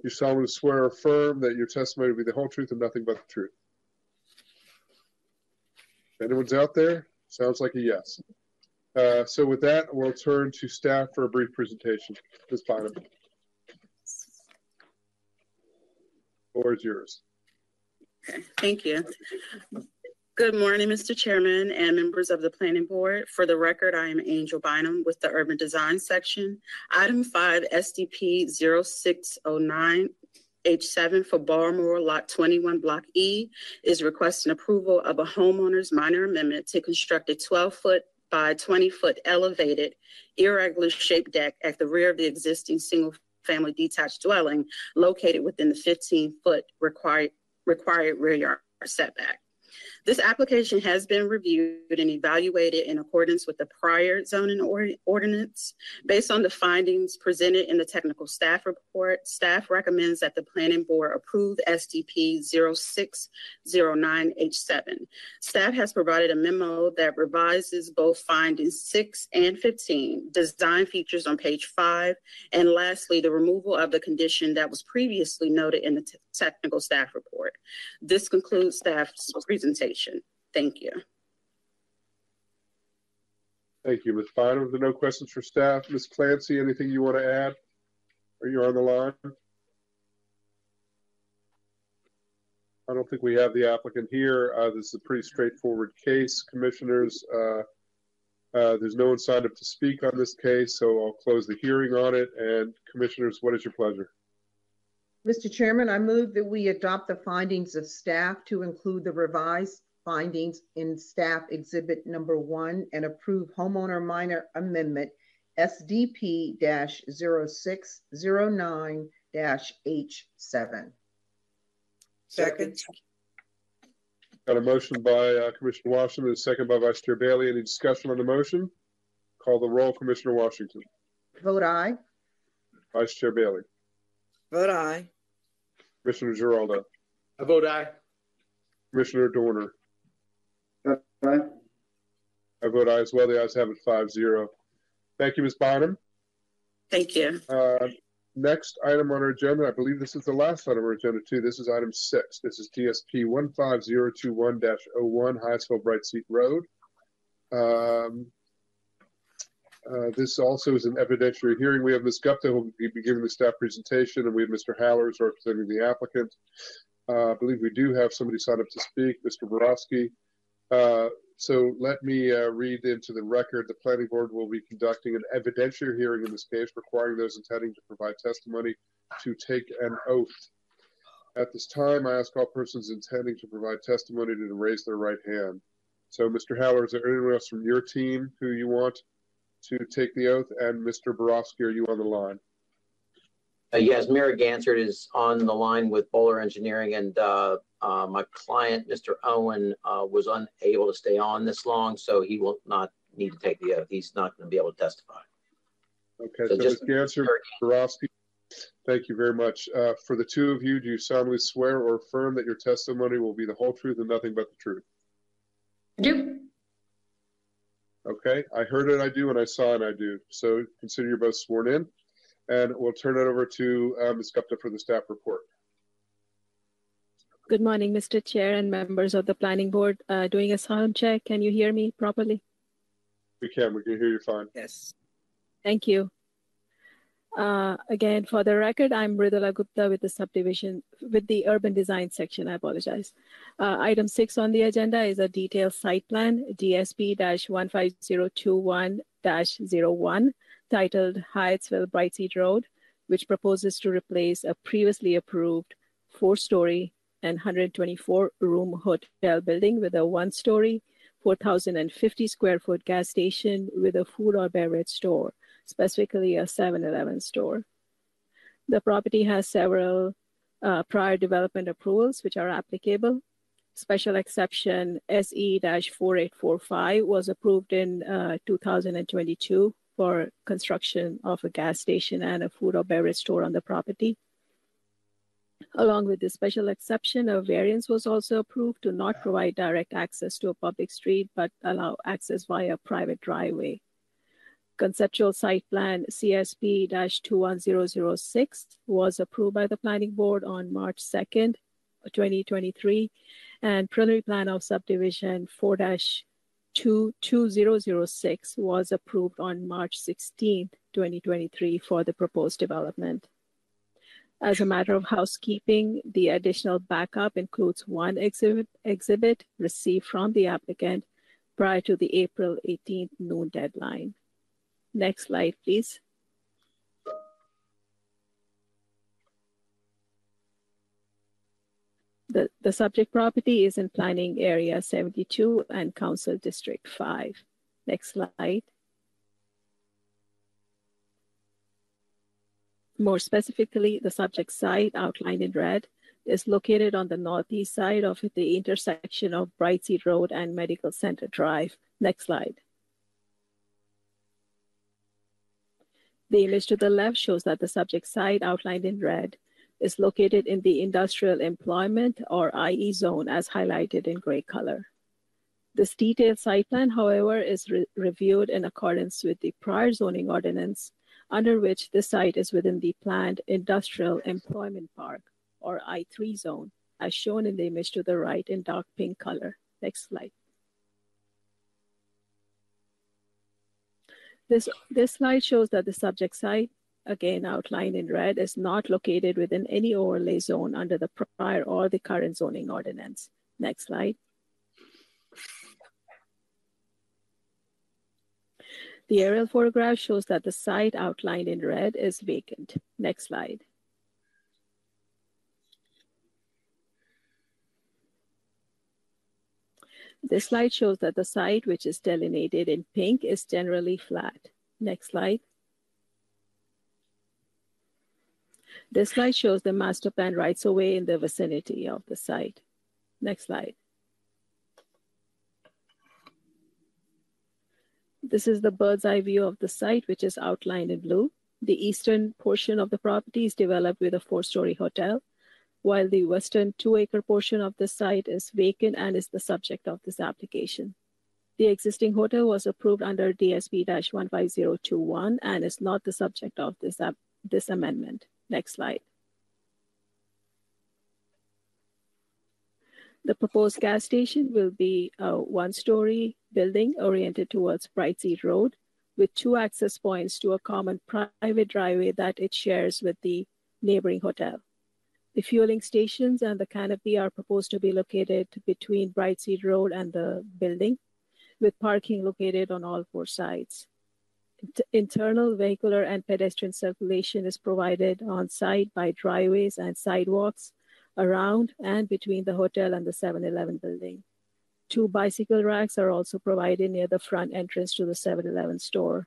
You solemnly swear or affirm that your testimony will be the whole truth and nothing but the truth. Anyone's out there? Sounds like a yes. Uh, so with that, we'll turn to staff for a brief presentation. Ms. Bynum. Floor is yours. Okay, Thank you. Good morning, Mr. Chairman and members of the Planning Board. For the record, I am Angel Bynum with the Urban Design Section. Item 5, SDP 0609 H7 for Barmore Lot 21 Block E is requesting approval of a homeowner's minor amendment to construct a 12-foot by 20-foot elevated irregular shaped deck at the rear of the existing single-family detached dwelling located within the 15-foot required, required rear yard setback. This application has been reviewed and evaluated in accordance with the prior zoning or ordinance. Based on the findings presented in the technical staff report, staff recommends that the planning board approve SDP 0609H7. Staff has provided a memo that revises both findings 6 and 15, design features on page 5, and lastly, the removal of the condition that was previously noted in the technical staff report. This concludes staff's presentation. Thank you. Thank you, Ms. Bynum. There no questions for staff. Ms. Clancy, anything you want to add? Are you on the line? I don't think we have the applicant here. Uh, this is a pretty straightforward case, commissioners. Uh, uh, there's no one signed up to speak on this case, so I'll close the hearing on it. And commissioners, what is your pleasure? Mr. Chairman, I move that we adopt the findings of staff to include the revised findings in staff exhibit number one and approve homeowner minor amendment SDP 0609 H7. Second. Got a motion by uh, Commissioner Washington, a second by Vice Chair Bailey. Any discussion on the motion? Call the roll, Commissioner Washington. Vote aye. Vice Chair Bailey. Vote aye. Commissioner Geraldo. I vote aye. Commissioner Doerner. Aye. I vote aye as well. The ayes have it 5-0. Thank you, Ms. Bynum. Thank you. Uh, next item on our agenda, I believe this is the last item on our agenda too. This is item six. This is DSP 15021-01 Hyattsville Brightseat Road. Um, uh, this also is an evidentiary hearing. We have Ms. Gupta who will be giving the staff presentation, and we have Mr. Hallers representing the applicant. Uh, I believe we do have somebody signed up to speak, Mr. Borowski. Uh, so let me uh, read into the record. The planning board will be conducting an evidentiary hearing in this case, requiring those intending to provide testimony to take an oath. At this time, I ask all persons intending to provide testimony to raise their right hand. So, Mr. Haller, is there anyone else from your team who you want to take the oath? And Mr. Borowski, are you on the line? Uh, yes, Mary Gansert is on the line with Bohler Engineering, and uh, uh, my client, Mr. Owen, uh, was unable to stay on this long, so he will not need to take the oath. He's not going to be able to testify. Okay, So so, just- Ms. Ganser, Borowski, thank you very much. Uh, for the two of you, do you solemnly swear or affirm that your testimony will be the whole truth and nothing but the truth? I do. Okay, I heard it, I do, and I saw it, I do. So consider you're both sworn in. And we'll turn it over to uh, Ms. Gupta for the staff report. Good morning, Mr. Chair and members of the planning board. Uh, doing a sound check. Can you hear me properly? We can, we can hear you fine. Yes. Thank you. Uh, again, for the record, I'm Mridula Gupta with the subdivision, with the urban design section. I apologize. Uh, item six on the agenda is a detailed site plan, DSP 15021 01, titled Hyattsville Brightseat Road, which proposes to replace a previously approved four story and 124 room hotel building with a one story, 4,050 square foot gas station with a food or beverage store specifically a 7-Eleven store. The property has several uh, prior development approvals which are applicable. Special exception SE-4845 was approved in uh, 2022 for construction of a gas station and a food or beverage store on the property. Along with the special exception, a variance was also approved to not provide direct access to a public street, but allow access via private driveway conceptual site plan CSP 21006 was approved by the planning board on March 2nd, 2023, and preliminary plan of subdivision 4 22006 was approved on March 16th, 2023 for the proposed development. As a matter of housekeeping, the additional backup includes one exhibit, exhibit received from the applicant prior to the April 18th noon deadline. Next slide, please. The, the subject property is in planning area 72 and council district 5. Next slide. More specifically, the subject site outlined in red is located on the northeast side of the intersection of Brightseat Road and Medical Center Drive. Next slide. The image to the left shows that the subject site outlined in red is located in the industrial employment or IE zone as highlighted in gray color. This detailed site plan, however, is re reviewed in accordance with the prior zoning ordinance under which the site is within the planned industrial employment park or I3 zone, as shown in the image to the right in dark pink color. Next slide. This, this slide shows that the subject site, again outlined in red, is not located within any overlay zone under the prior or the current zoning ordinance. Next slide. The aerial photograph shows that the site outlined in red is vacant. Next slide. This slide shows that the site, which is delineated in pink, is generally flat. Next slide. This slide shows the master plan rights of way in the vicinity of the site. Next slide. This is the bird's eye view of the site, which is outlined in blue. The eastern portion of the property is developed with a four-story hotel while the western two acre portion of the site is vacant and is the subject of this application. The existing hotel was approved under DSP 15021 and is not the subject of this, this amendment. Next slide. The proposed gas station will be a one story building oriented towards Brightseat Road with two access points to a common private driveway that it shares with the neighboring hotel. The fueling stations and the canopy are proposed to be located between Brightseat Road and the building, with parking located on all four sides. Internal vehicular and pedestrian circulation is provided on site by driveways and sidewalks around and between the hotel and the 7 Eleven building. Two bicycle racks are also provided near the front entrance to the 7 Eleven store.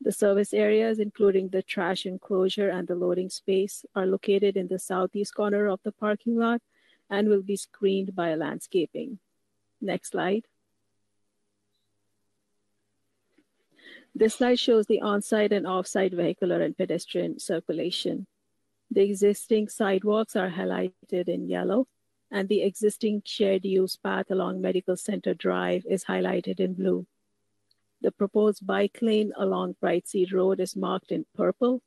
The service areas, including the trash enclosure and the loading space, are located in the southeast corner of the parking lot and will be screened by landscaping. Next slide. This slide shows the on-site and off-site vehicular and pedestrian circulation. The existing sidewalks are highlighted in yellow, and the existing shared use path along Medical Center Drive is highlighted in blue. The proposed bike lane along Brightseat Road is marked in purple,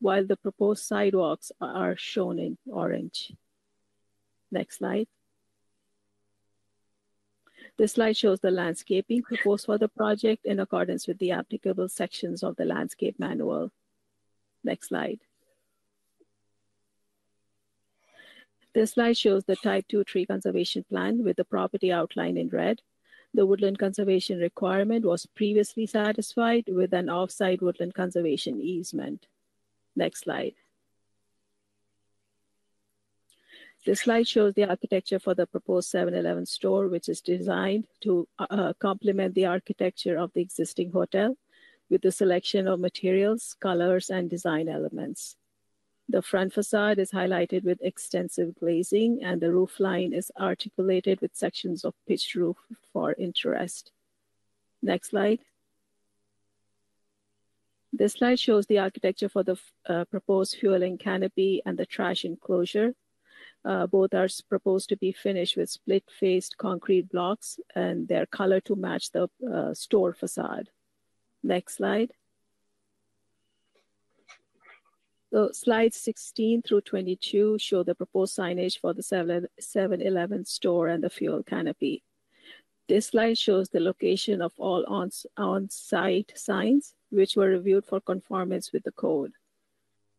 while the proposed sidewalks are shown in orange. Next slide. This slide shows the landscaping proposed for the project in accordance with the applicable sections of the landscape manual. Next slide. This slide shows the type 2 tree conservation plan with the property outlined in red the woodland conservation requirement was previously satisfied with an offsite woodland conservation easement. Next slide. This slide shows the architecture for the proposed 7-Eleven store, which is designed to uh, complement the architecture of the existing hotel with the selection of materials, colors, and design elements. The front facade is highlighted with extensive glazing and the roof line is articulated with sections of pitched roof for interest. Next slide. This slide shows the architecture for the uh, proposed fueling canopy and the trash enclosure. Uh, both are proposed to be finished with split-faced concrete blocks and they're colored to match the uh, store facade. Next slide. So slides 16 through 22 show the proposed signage for the 7-Eleven store and the fuel canopy. This slide shows the location of all on-site signs, which were reviewed for conformance with the code.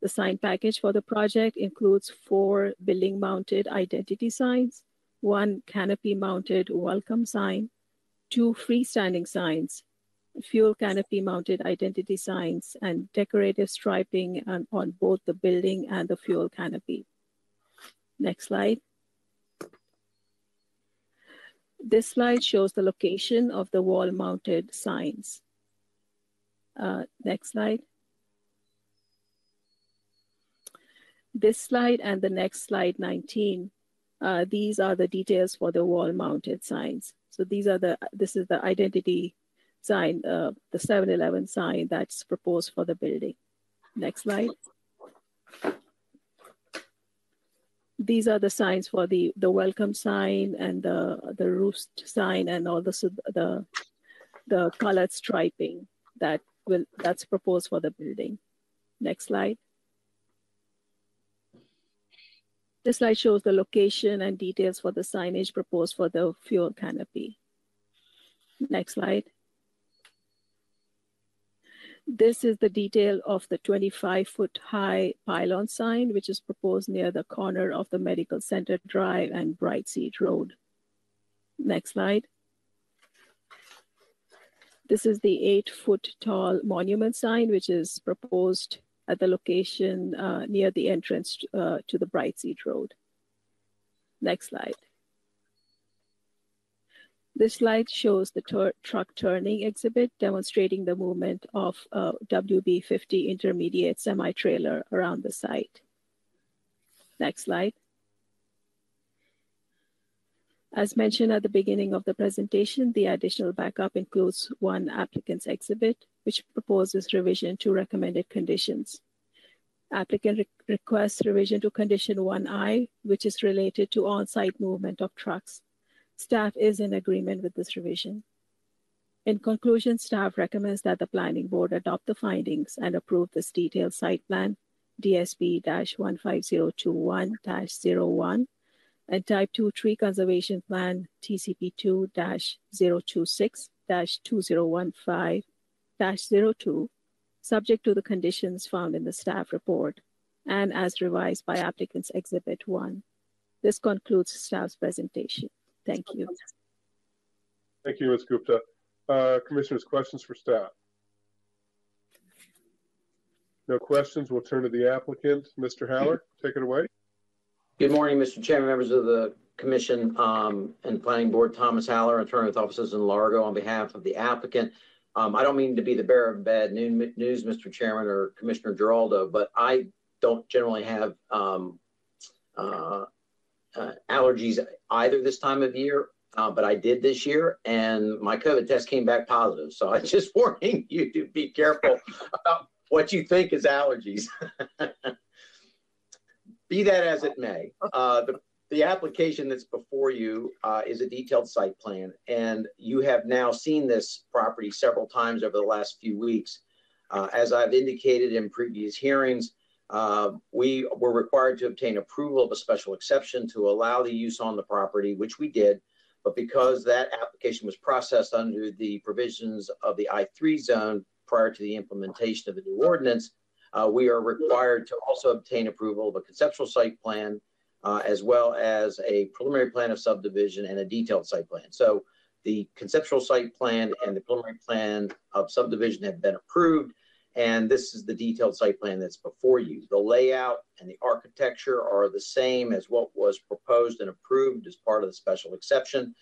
The sign package for the project includes four building-mounted identity signs, one canopy-mounted welcome sign, two freestanding signs, fuel canopy mounted identity signs and decorative striping on, on both the building and the fuel canopy. Next slide. This slide shows the location of the wall mounted signs. Uh, next slide. This slide and the next slide 19, uh, these are the details for the wall mounted signs. So these are the, this is the identity sign, uh, the 7-Eleven sign that's proposed for the building. Next slide. These are the signs for the, the welcome sign and the, the roost sign and all the, the, the colored striping that will, that's proposed for the building. Next slide. This slide shows the location and details for the signage proposed for the fuel canopy. Next slide. This is the detail of the 25 foot high pylon sign, which is proposed near the corner of the Medical Center Drive and Brightseat Road. Next slide. This is the eight foot tall monument sign, which is proposed at the location uh, near the entrance uh, to the Brightseat Road. Next slide. This slide shows the truck turning exhibit demonstrating the movement of a WB50 intermediate semi-trailer around the site. Next slide. As mentioned at the beginning of the presentation, the additional backup includes one applicant's exhibit, which proposes revision to recommended conditions. Applicant re requests revision to condition 1I, which is related to on-site movement of trucks. Staff is in agreement with this revision. In conclusion, staff recommends that the planning board adopt the findings and approve this detailed site plan DSP-15021-01 and type 2 tree conservation plan TCP2-026-2015-02 subject to the conditions found in the staff report and as revised by applicant's exhibit 1. This concludes staff's presentation. Thank you. Thank you, Ms. Gupta. Uh, commissioners, questions for staff? No questions. We'll turn to the applicant. Mr. Haller, take it away. Good morning, Mr. Chairman, members of the Commission um, and Planning Board. Thomas Haller, attorney with offices in Largo, on behalf of the applicant. Um, I don't mean to be the bearer of bad news, Mr. Chairman or Commissioner Geraldo, but I don't generally have um, uh, uh, allergies either this time of year, uh, but I did this year, and my COVID test came back positive. So I'm just warning you to be careful about what you think is allergies. be that as it may, uh, the, the application that's before you uh, is a detailed site plan, and you have now seen this property several times over the last few weeks. Uh, as I've indicated in previous hearings, uh, we were required to obtain approval of a special exception to allow the use on the property, which we did. But because that application was processed under the provisions of the I3 zone prior to the implementation of the new ordinance, uh, we are required to also obtain approval of a conceptual site plan, uh, as well as a preliminary plan of subdivision and a detailed site plan. So the conceptual site plan and the preliminary plan of subdivision have been approved. And this is the detailed site plan that's before you. The layout and the architecture are the same as what was proposed and approved as part of the special exception.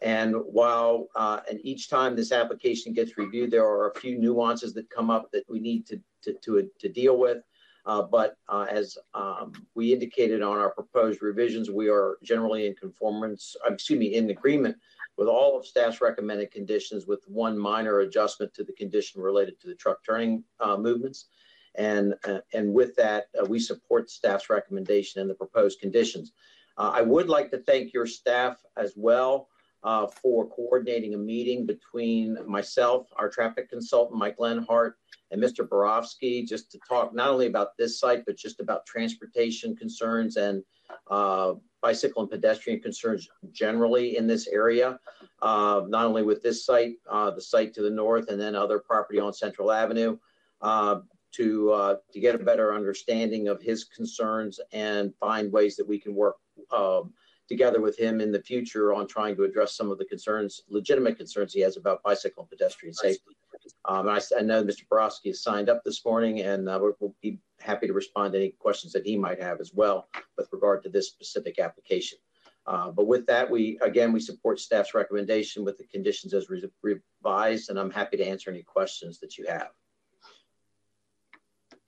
And while, uh, and each time this application gets reviewed, there are a few nuances that come up that we need to, to, to, to deal with. Uh, but uh, as um, we indicated on our proposed revisions, we are generally in conformance, uh, excuse me, in agreement with all of staff's recommended conditions with one minor adjustment to the condition related to the truck turning uh, movements. And, uh, and with that, uh, we support staff's recommendation and the proposed conditions. Uh, I would like to thank your staff as well uh, for coordinating a meeting between myself, our traffic consultant, Mike Lenhart, and Mr. Borofsky, just to talk not only about this site, but just about transportation concerns and uh, bicycle and pedestrian concerns generally in this area, uh, not only with this site, uh, the site to the north, and then other property on Central Avenue, uh, to uh, to get a better understanding of his concerns and find ways that we can work um, together with him in the future on trying to address some of the concerns, legitimate concerns he has about bicycle and pedestrian safety. Um, I, I, know Mr. Borowski has signed up this morning, and uh, we'll be happy to respond to any questions that he might have as well with regard to this specific application. Uh, but with that, we again we support staff's recommendation with the conditions as re revised, and I'm happy to answer any questions that you have.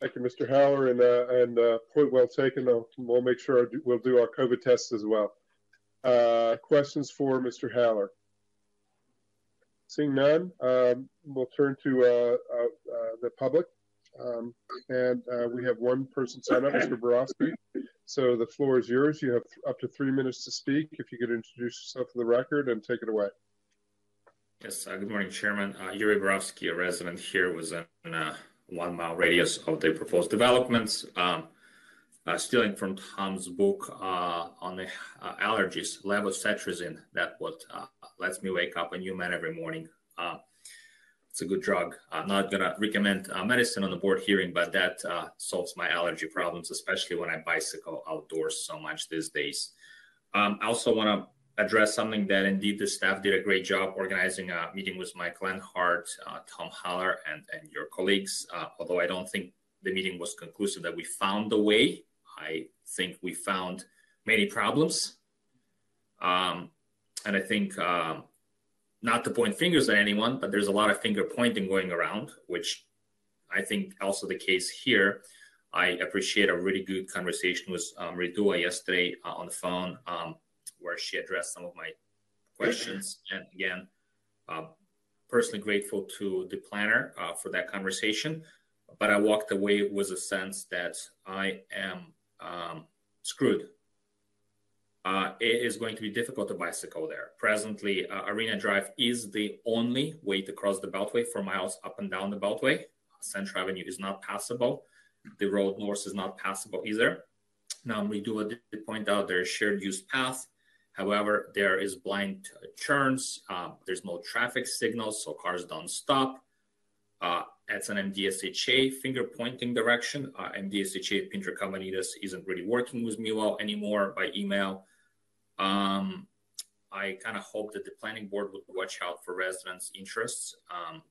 Thank you, Mr. Haller, and uh, and uh, point well taken. we'll make sure we'll do our COVID tests as well. Uh, questions for Mr. Haller? Seeing none, um, we'll turn to uh, uh, uh, the public. Um, and uh we have one person sign up, Mr. Borowski. So the floor is yours. You have up to three minutes to speak. If you could introduce yourself for the record and take it away. Yes, good morning, Chairman. Uh Yuri Borowski, a resident here, was in one mile radius of the proposed developments. Um, uh, stealing from Tom's book uh, on the uh, allergies, levocetirizine, that what uh, lets me wake up a new man every morning. Uh, it's a good drug. I'm not gonna recommend uh, medicine on the board hearing, but that solves my allergy problems, especially when I bicycle outdoors so much these days. Um, I also want to address something that indeed the staff did a great job organizing a meeting with Mike Lenhart, Tom Haller, and, and your colleagues. although I don't think the meeting was conclusive that we found a way I think we found many problems. Um, and I think, um, not to point fingers at anyone, but there's a lot of finger pointing going around, which I think also the case here. I appreciate a really good conversation with um, Ridua yesterday uh, on the phone, um, where she addressed some of my questions. And again, uh, personally grateful to the planner uh, for that conversation. But I walked away with a sense that I am um, screwed. Uh, it is going to be difficult to bicycle there. Presently, uh, Arena Drive is the only way to cross the Beltway for miles up and down the Beltway. Central Avenue is not passable. The road north is not passable either. Now, we do point out there's shared use path. However, there is blind turns. Uh, there's no traffic signals, so cars don't stop. Uh, it's an MDSHA finger pointing direction. Uh, MDSHA Pinter Kavanides isn't really working with me well anymore by email. Um, I kind of hope that the planning board would watch out for residents' interests um,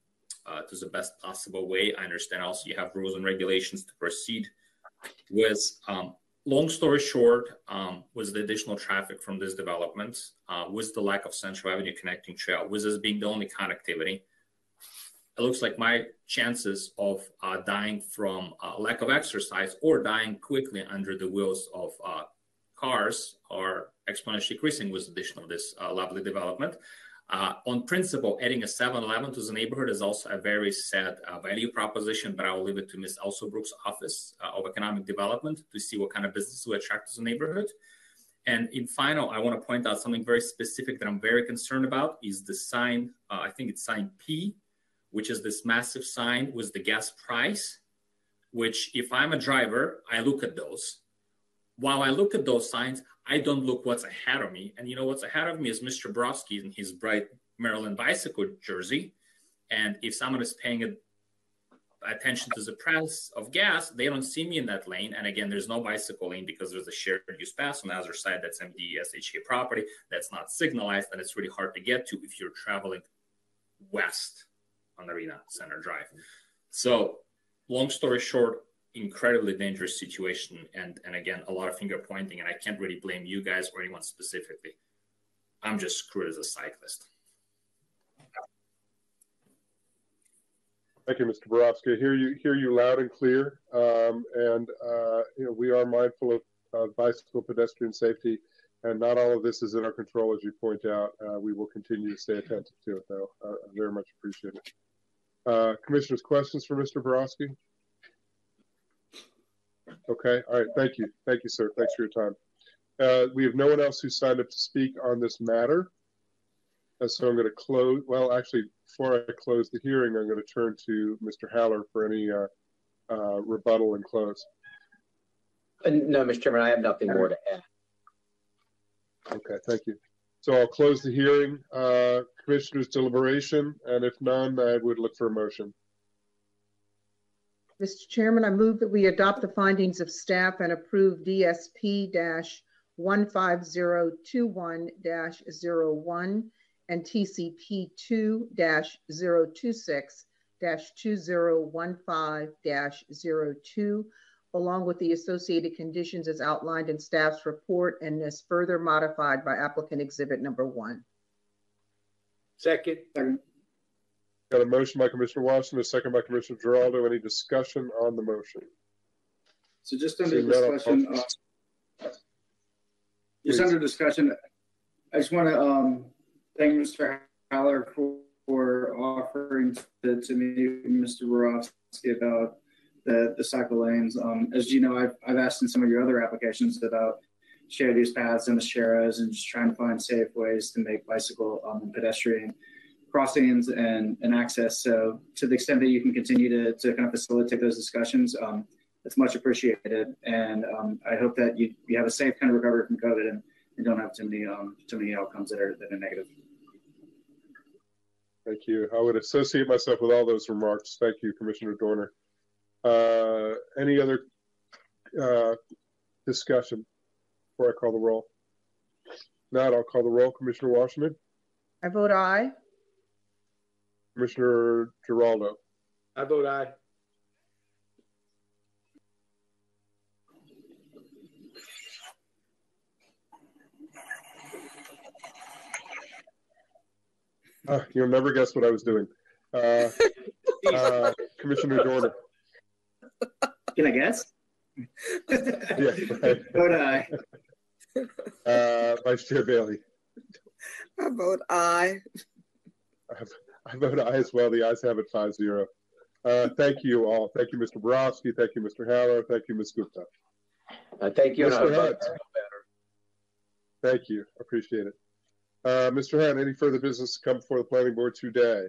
uh, to the best possible way. I understand also you have rules and regulations to proceed with. Um, long story short, um, with the additional traffic from this development, uh, with the lack of Central Avenue connecting trail, with this being the only connectivity, it looks like my chances of uh, dying from uh, lack of exercise or dying quickly under the wheels of uh, cars are exponentially increasing with the addition of this uh, lovely development. Uh, on principle, adding a 7-Eleven to the neighborhood is also a very sad uh, value proposition, but I will leave it to Ms. Alsobrooks' Office of Economic Development to see what kind of business we attract to the neighborhood. And in final, I want to point out something very specific that I'm very concerned about is the sign, I think it's sign P which is this massive sign with the gas price, which if I'm a driver, I look at those. While I look at those signs, I don't look what's ahead of me. And you know what's ahead of me is Mr. Brodsky in his bright Maryland bicycle jersey. And if someone is paying attention to the price of gas, they don't see me in that lane. And again, there's no bicycle lane because there's a shared use pass on the other side that's MDSHA property that's not signalized and it's really hard to get to if you're traveling west on Arena Center Drive. So, long story short, incredibly dangerous situation, and and again, a lot of finger pointing, and I can't really blame you guys or anyone specifically. I'm just screwed as a cyclist. Thank you, Mr. Borowski. I hear you hear you loud and clear, um, and uh, you know we are mindful of uh, bicycle pedestrian safety, and not all of this is in our control, as you point out. Uh, we will continue to stay attentive to it, though. I very much appreciate it. Uh, commissioners, questions for Mr. Borowski? Okay, all right, thank you. Thank you, sir. Thanks for your time. Uh, we have no one else who signed up to speak on this matter. And so I'm going to close, well, actually, before I close the hearing, I'm going to turn to Mr. Haller for any uh, uh, rebuttal and close. Uh, no, Mr. Chairman, I have nothing more to add. Okay, thank you. So I'll close the hearing. Uh, commissioners' deliberation, and if none, I would look for a motion. Mr. Chairman, I move that we adopt the findings of staff and approve DSP 15021 01 and TCP 2 026 2015 02 along with the associated conditions as outlined in staff's report and as further modified by applicant exhibit number one. Second. Got a motion by Commissioner Washington, a second by Commissioner Geraldo. Any discussion on the motion? So just under Seeing discussion, uh, just under discussion, I just want to um, thank Mr. Haller for, for offering to, to me, Mr. Borowski about the, the cycle lanes. Um, as you know, I've, I've asked in some of your other applications about shared use paths and the sharrows and just trying to find safe ways to make bicycle um, and pedestrian crossings and, and access. So to the extent that you can continue to, to kind of facilitate those discussions, um, it's much appreciated. And um, I hope that you, you have a safe kind of recovery from COVID and, and don't have too many um, too many outcomes that are that are negative. Thank you. I would associate myself with all those remarks. Thank you, Commissioner Doerner. Uh, any other uh, discussion before I call the roll? Not, I'll call the roll. Commissioner Washington, I vote aye. Commissioner Geraldo, I vote aye. Uh, you'll never guess what I was doing. Uh, uh, Commissioner Doerner, Can I guess? yeah, right. Vote aye. Uh, Vice Chair Bailey, I vote aye. I have- I vote aye as well. The ayes have it five zero. Uh, thank you all. Thank you, Mr. Borowski. Thank you, Mr. Haller. Thank you, Ms. Gupta. Uh, thank you. Mr. vote Hunt. Thank you. Appreciate it. Uh, Mr. Hunt, any further business to come before the planning board today?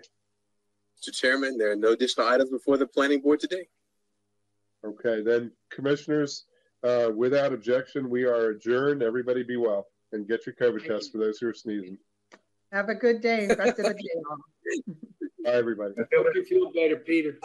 Mr. Chairman, there are no additional items before the planning board today. Okay, then commissioners, uh, without objection, we are adjourned. Everybody be well and get your COVID test for those who are sneezing. Have a good day. Rest of the day. Bye, everybody. I hope you feel better, Peter.